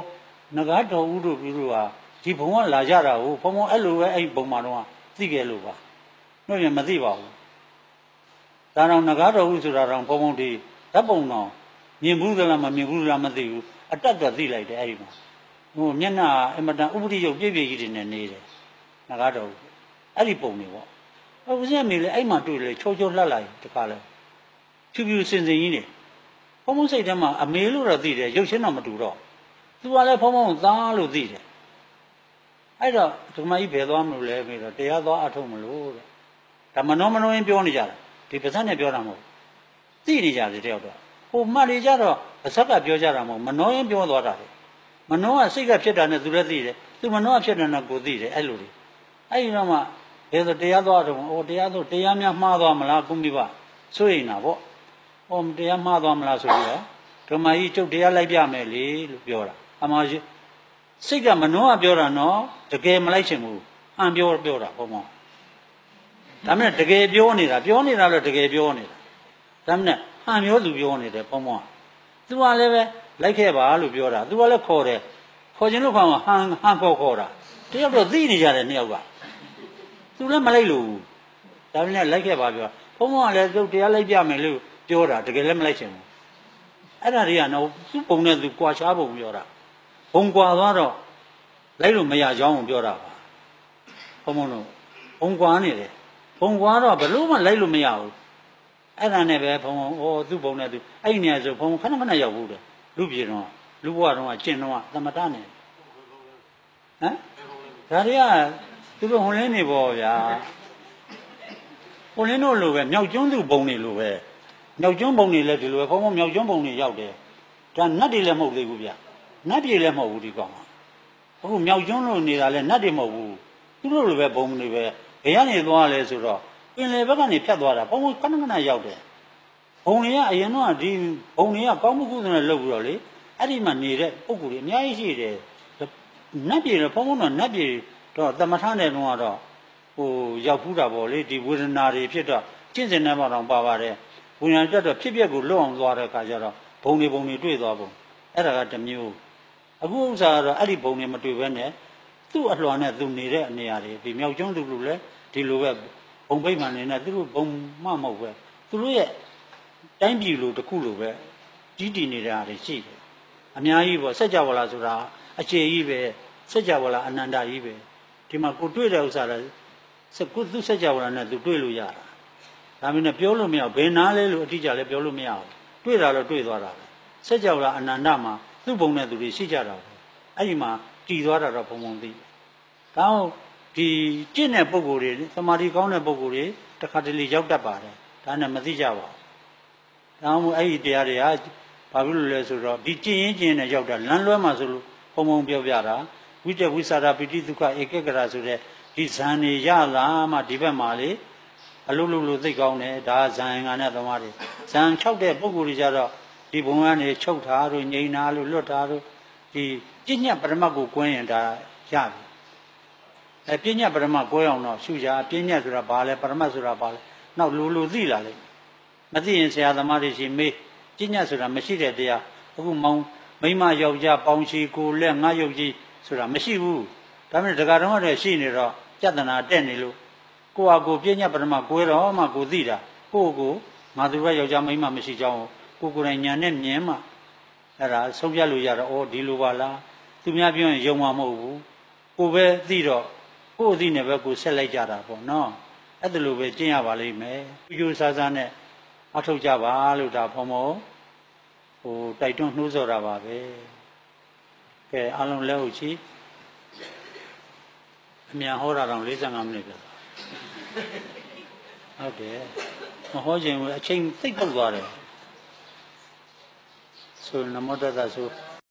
Speaker 1: ငကားတော်ဥရုဘုရုဟာဒီဘုံကလာကြတာကိုဘုံဘုံအဲ့လိုပဲအဲ့ဒီဘုံမှာတော့သိခဲ့လို့ပါနှုတ်ရင်မသိပါဘူးဒါတော့ငကားတော်ဥဆိုတာတော့ဘုံဘုံဒီဓာတ်ပုံတော့မြင်ဘူးလားမမြင်ဘူးလားမသိဘူးအတက်တော့သိလိုက်တယ်အဲ့ဒီမှာဟိုမျက်နှာအင်မတန်ဥပရိယုတ်ပြည့်ပြည့်ကြီးတွေနဲ့နေတယ် ငကားတော်အဲ့ဒီပုံတွေပေါ့ဟိုဦးဇင်းမေလေအဲ့မှာတွေ့လေချိုးချိုးလှလိုက်တခါလဲဖြူဖြူစင်စင်ကြီးနေဘုံဘုံစိတ်ထဲမှာအမေလို့တော့သိတယ်ရုပ်ချင်းတော့မတူတော့သူကလည်းဘုံဘုံသားလို့သိတယ်အဲ့တော့ဒီမကြီးဘယ်သွားမလို့လဲပြီးတော့တရားသွားအထုတ်မလို့တဲ့ဒါမနောမနောရင်းပြောနေကြတာဒီပါဇက်နဲ့ပြောတာမဟုတ်သိနေကြတယ်တယောက်တော့ဟိုမှတ်နေကြတော့ပါဇက်ကပြောကြတာမဟုတ်မနောရင်းပြောသွားတာလေမနောကစိတ်ကဖြစ်တာနဲ့သူလည်းသိတယ်သူမနောကဖြစ်တယ်နဲ့ကိုသိတယ်အဲ့လိုလေ အဲ့ဒီတော့မှဘယ်ဆိုတရားသွားတော့ဟိုတရားဆိုတရားများမှားသွားမလားကုမိပါစိုးရင်တာပေါ့ဟောတရားမှားသွားမလားဆိုပြီးတော့ဓမ္မကြီးကျုပ်တရားလိုက်ပြမယ်လေလို့ပြောတာအမှန်ရှိစိတ်ကမနှောကပြောတာနော်တကယ်မလိုက်ချင်ဘူးအံပြောပြောတာဘုံမောဒါမဲ့တကယ်ပြောနေတာပြောနေတာလို့တကယ်ပြောနေတာဒါမဲ့ဟန်မျိုးသူပြောနေတယ်ဘုံမောသူကလည်းပဲလိုက်ခဲ့ပါလို့ပြောတာသူကလည်းခေါ်တယ်ခေါ်ခြင်းလို့ခေါ်မှာဟန်ဟန်ခေါ်ခေါ်တာတယောက်တော့သိနေကြတယ်နှစ်ယောက်က သူလည်းမလိုက်လို့ဒါမဲ့လိုက်ခဲ့ပါပြောဘုံမောကလည်းသူတရားလိုက်ပြမယ်လို့ပြောတာတကယ်လည်းမလိုက်ချင်ဘူးအဲ့ဒါတွေကနော်သူ့ပုံနဲ့သူကြွာချားပုံပြောတာဘုံကွာသွားတော့လိုက်လို့မရကြောင်းကိုပြောတာပါဘုံဘုံတို့ဘုံကွာနေတယ်ဘုံကွာတော့ဘလို့မှလိုက်လို့မရဘူးအဲ့ဒါနဲ့ပဲဘုံဘုံဩသူ့ဘုံနဲ့သူအဲ့ဒီနေရာဆိုဘုံခဏခဏရောက်ဘူးတယ်လူပြေတော့လူဘဝတော့ကျင့်တော့သမတနဲ့ဟမ်ဒါတွေက သူတို့ဟွန်လင်းနေပေါ့ဗျာဟွန်လင်းတို့လိုပဲမြောက်ကျွန်းသူဘုံနေလိုပဲမြောက်ကျွန်းဘုံနေလည်းဒီလိုပဲဘုံဘုံမြောက်ကျွန်းဘုံနေရောက်တယ်ဒါနတ်တွေလည်းမဟုတ်သေးဘူးဗျာနတ်တွေလည်းမဟုတ်ဘူးဒီကောင်အခုမြောက်ကျွန်းလို့နေတာလည်းနတ်တွေမဟုတ်ဘူးသူတို့လိုပဲဘုံနေပဲဘယ်ကနေသွားလဲဆိုတော့ပင်လယ်ဘက်ကနေဖြတ်သွားတာဘုံကခဏခဏရောက်တယ်ဘုံတွေကအရင်တော့ဒီဘုံတွေကကောင်းမှုကုသိုလ်နဲ့လုပ်ပြီးတော့လေအဲ့ဒီမှာနေတဲ့ပုံကူတွေအများကြီးရှိတယ်နတ်ပြည်တော့ဘုံဘုံတော့နတ်ပြည် တော့တမထနဲ့တော့တော့ဟိုရောက်ဖူးတာပေါ့လေဒီဝေဒနာတွေဖြစ်တော့ကျင့်စဉ်နဲ့မှတော့ပါပါတယ်ဝိညာဉ်တက်တော့ဖြစ်ပျက်ကိုလွတ်အောင်သွားတဲ့အခါကျတော့ဘုံတွေဘုံတွေတွေ့သွားပုံအဲ့ဒါကတစ်မျိုးအခုဥစ္စာကတော့အဲ့ဒီဘုံတွေမတွေ့ဘဲနဲ့သူ့အလွှာနဲ့သူနေတဲ့အနေအရာတွေဒီမြောက်ကျွန်းလူလူလဲဒီလိုပဲဘုံပိတ်မှန်နေနဲ့သူတို့ဘုံမမဟုတ်ပဲသူတို့ရဲ့တိုင်းပြည်လိုတစ်ခုလိုပဲကြီးတည်နေတာတွေရှိတယ်အများကြီးပေါ့စัจ java လာဆိုတာအခြေကြီးပဲစัจ java လာအနန္တကြီးပဲ ဒီမှာကိုတွေ့တဲ့ဥစ္စာလည်းစကုသူစัจ java လာနဲ့သူတွေ့လို့ရတာဒါမင်းနဲ့ပြောလို့မရဘူးဘယ်နားလဲလို့အတိအကျလည်းပြောလို့မရဘူးတွေ့တာတော့တွေ့သွားတာပဲစัจ java လာအနန္တမှာသူ့ဘုံနဲ့သူတွေရှိကြတာပဲအဲ့ဒီမှာတည်သွားတာတော့ဘုံဘုံသိဒါဟုတ်ဒီကျင့်တဲ့ပုံကိုယ်တွေသမာဓိကောင်းတဲ့ပုံကိုယ်တွေတခါတလေရောက်တတ်ပါတယ်ဒါနဲ့မသိကြပါဘူးဒါမှမဟုတ်အဲ့ဒီတရားတွေကဘာဖြစ်လို့လဲဆိုတော့ဒီကျင့်ရင်ကျင့်နဲ့ရောက်တာလမ်းလွဲမှာဆိုလို့ဘုံဘုံပြောပြတာ ဝိတ္တဝိသရာပိဋိဒုက္ခဧကကရာဆိုတဲ့ဒီဇန်နေရလာမှဒီဘက်မှာလေအလုံးလုံးလို့သိကောင်းတယ်ဒါဇန်ငါနဲ့သမားတွေဇန်၆တဲ့ပုံကိုယ်တွေကြတော့ဒီဘုံကနေချုပ်ထားလို့ငြိမ်ထားလို့လွတ်ထားလို့ဒီပြညတ်ပရမတ်ကိုကွင်းရင်ဒါရပြီအဲပြညတ်ပရမတ်ကိုအောင်တော့ရှုကြပြညတ်ဆိုတာဘာလဲပရမတ်ဆိုတာဘာလဲနောက်လူလူသိလာလိမ့်မသိရင်ဆရာသမားတွေရှိမေးပြညတ်ဆိုတာမရှိတဲ့တရားအခုမောင်မိမယောက်ျားပေါင်းချီကိုလက်ငါယုတ်ကြီး ဆိုတာမရှိဘူးဒါပေမဲ့ဒကာတော်ကတည်းရှိနေတော့ပြဿနာတက်နေလို့ကိုဟာကိုပြညတ်ပရမတ်ကိုတော့မှကိုသိတာကိုကိုငါသူကယောက်ျားမိမမရှိကြောင်းကိုကိုယ်တိုင်ညာနဲ့မြင်မှအဲ့ဒါဆုံးဖြတ်လို့ရတော့ဩဒီလိုပါလားသူများပြောရင်ယုံမှာမဟုတ်ဘူးကိုပဲသိတော့ကိုယ်အသိနဲ့ပဲကိုဆက်လိုက်ကြတာပေါ့နော်အဲ့ဒါလိုပဲကျင့်ရပါလိမ့်မယ်ကျိုးစားစားနဲ့အထောက်ကြပါလို့ဒါဖုံမောဟိုတိုက်တွန်းနှိုးဆော်တာပါပဲ ကဲအားလုံးလက်ဟုတ်ချီအမြန်ဟောတာတော့45မိနစ်ပဲဟုတ်တယ်မဟောခြင်းဘူးအချိန်သိပ်ပုတ်သွားတယ်ဆိုနမောတတ္တဆို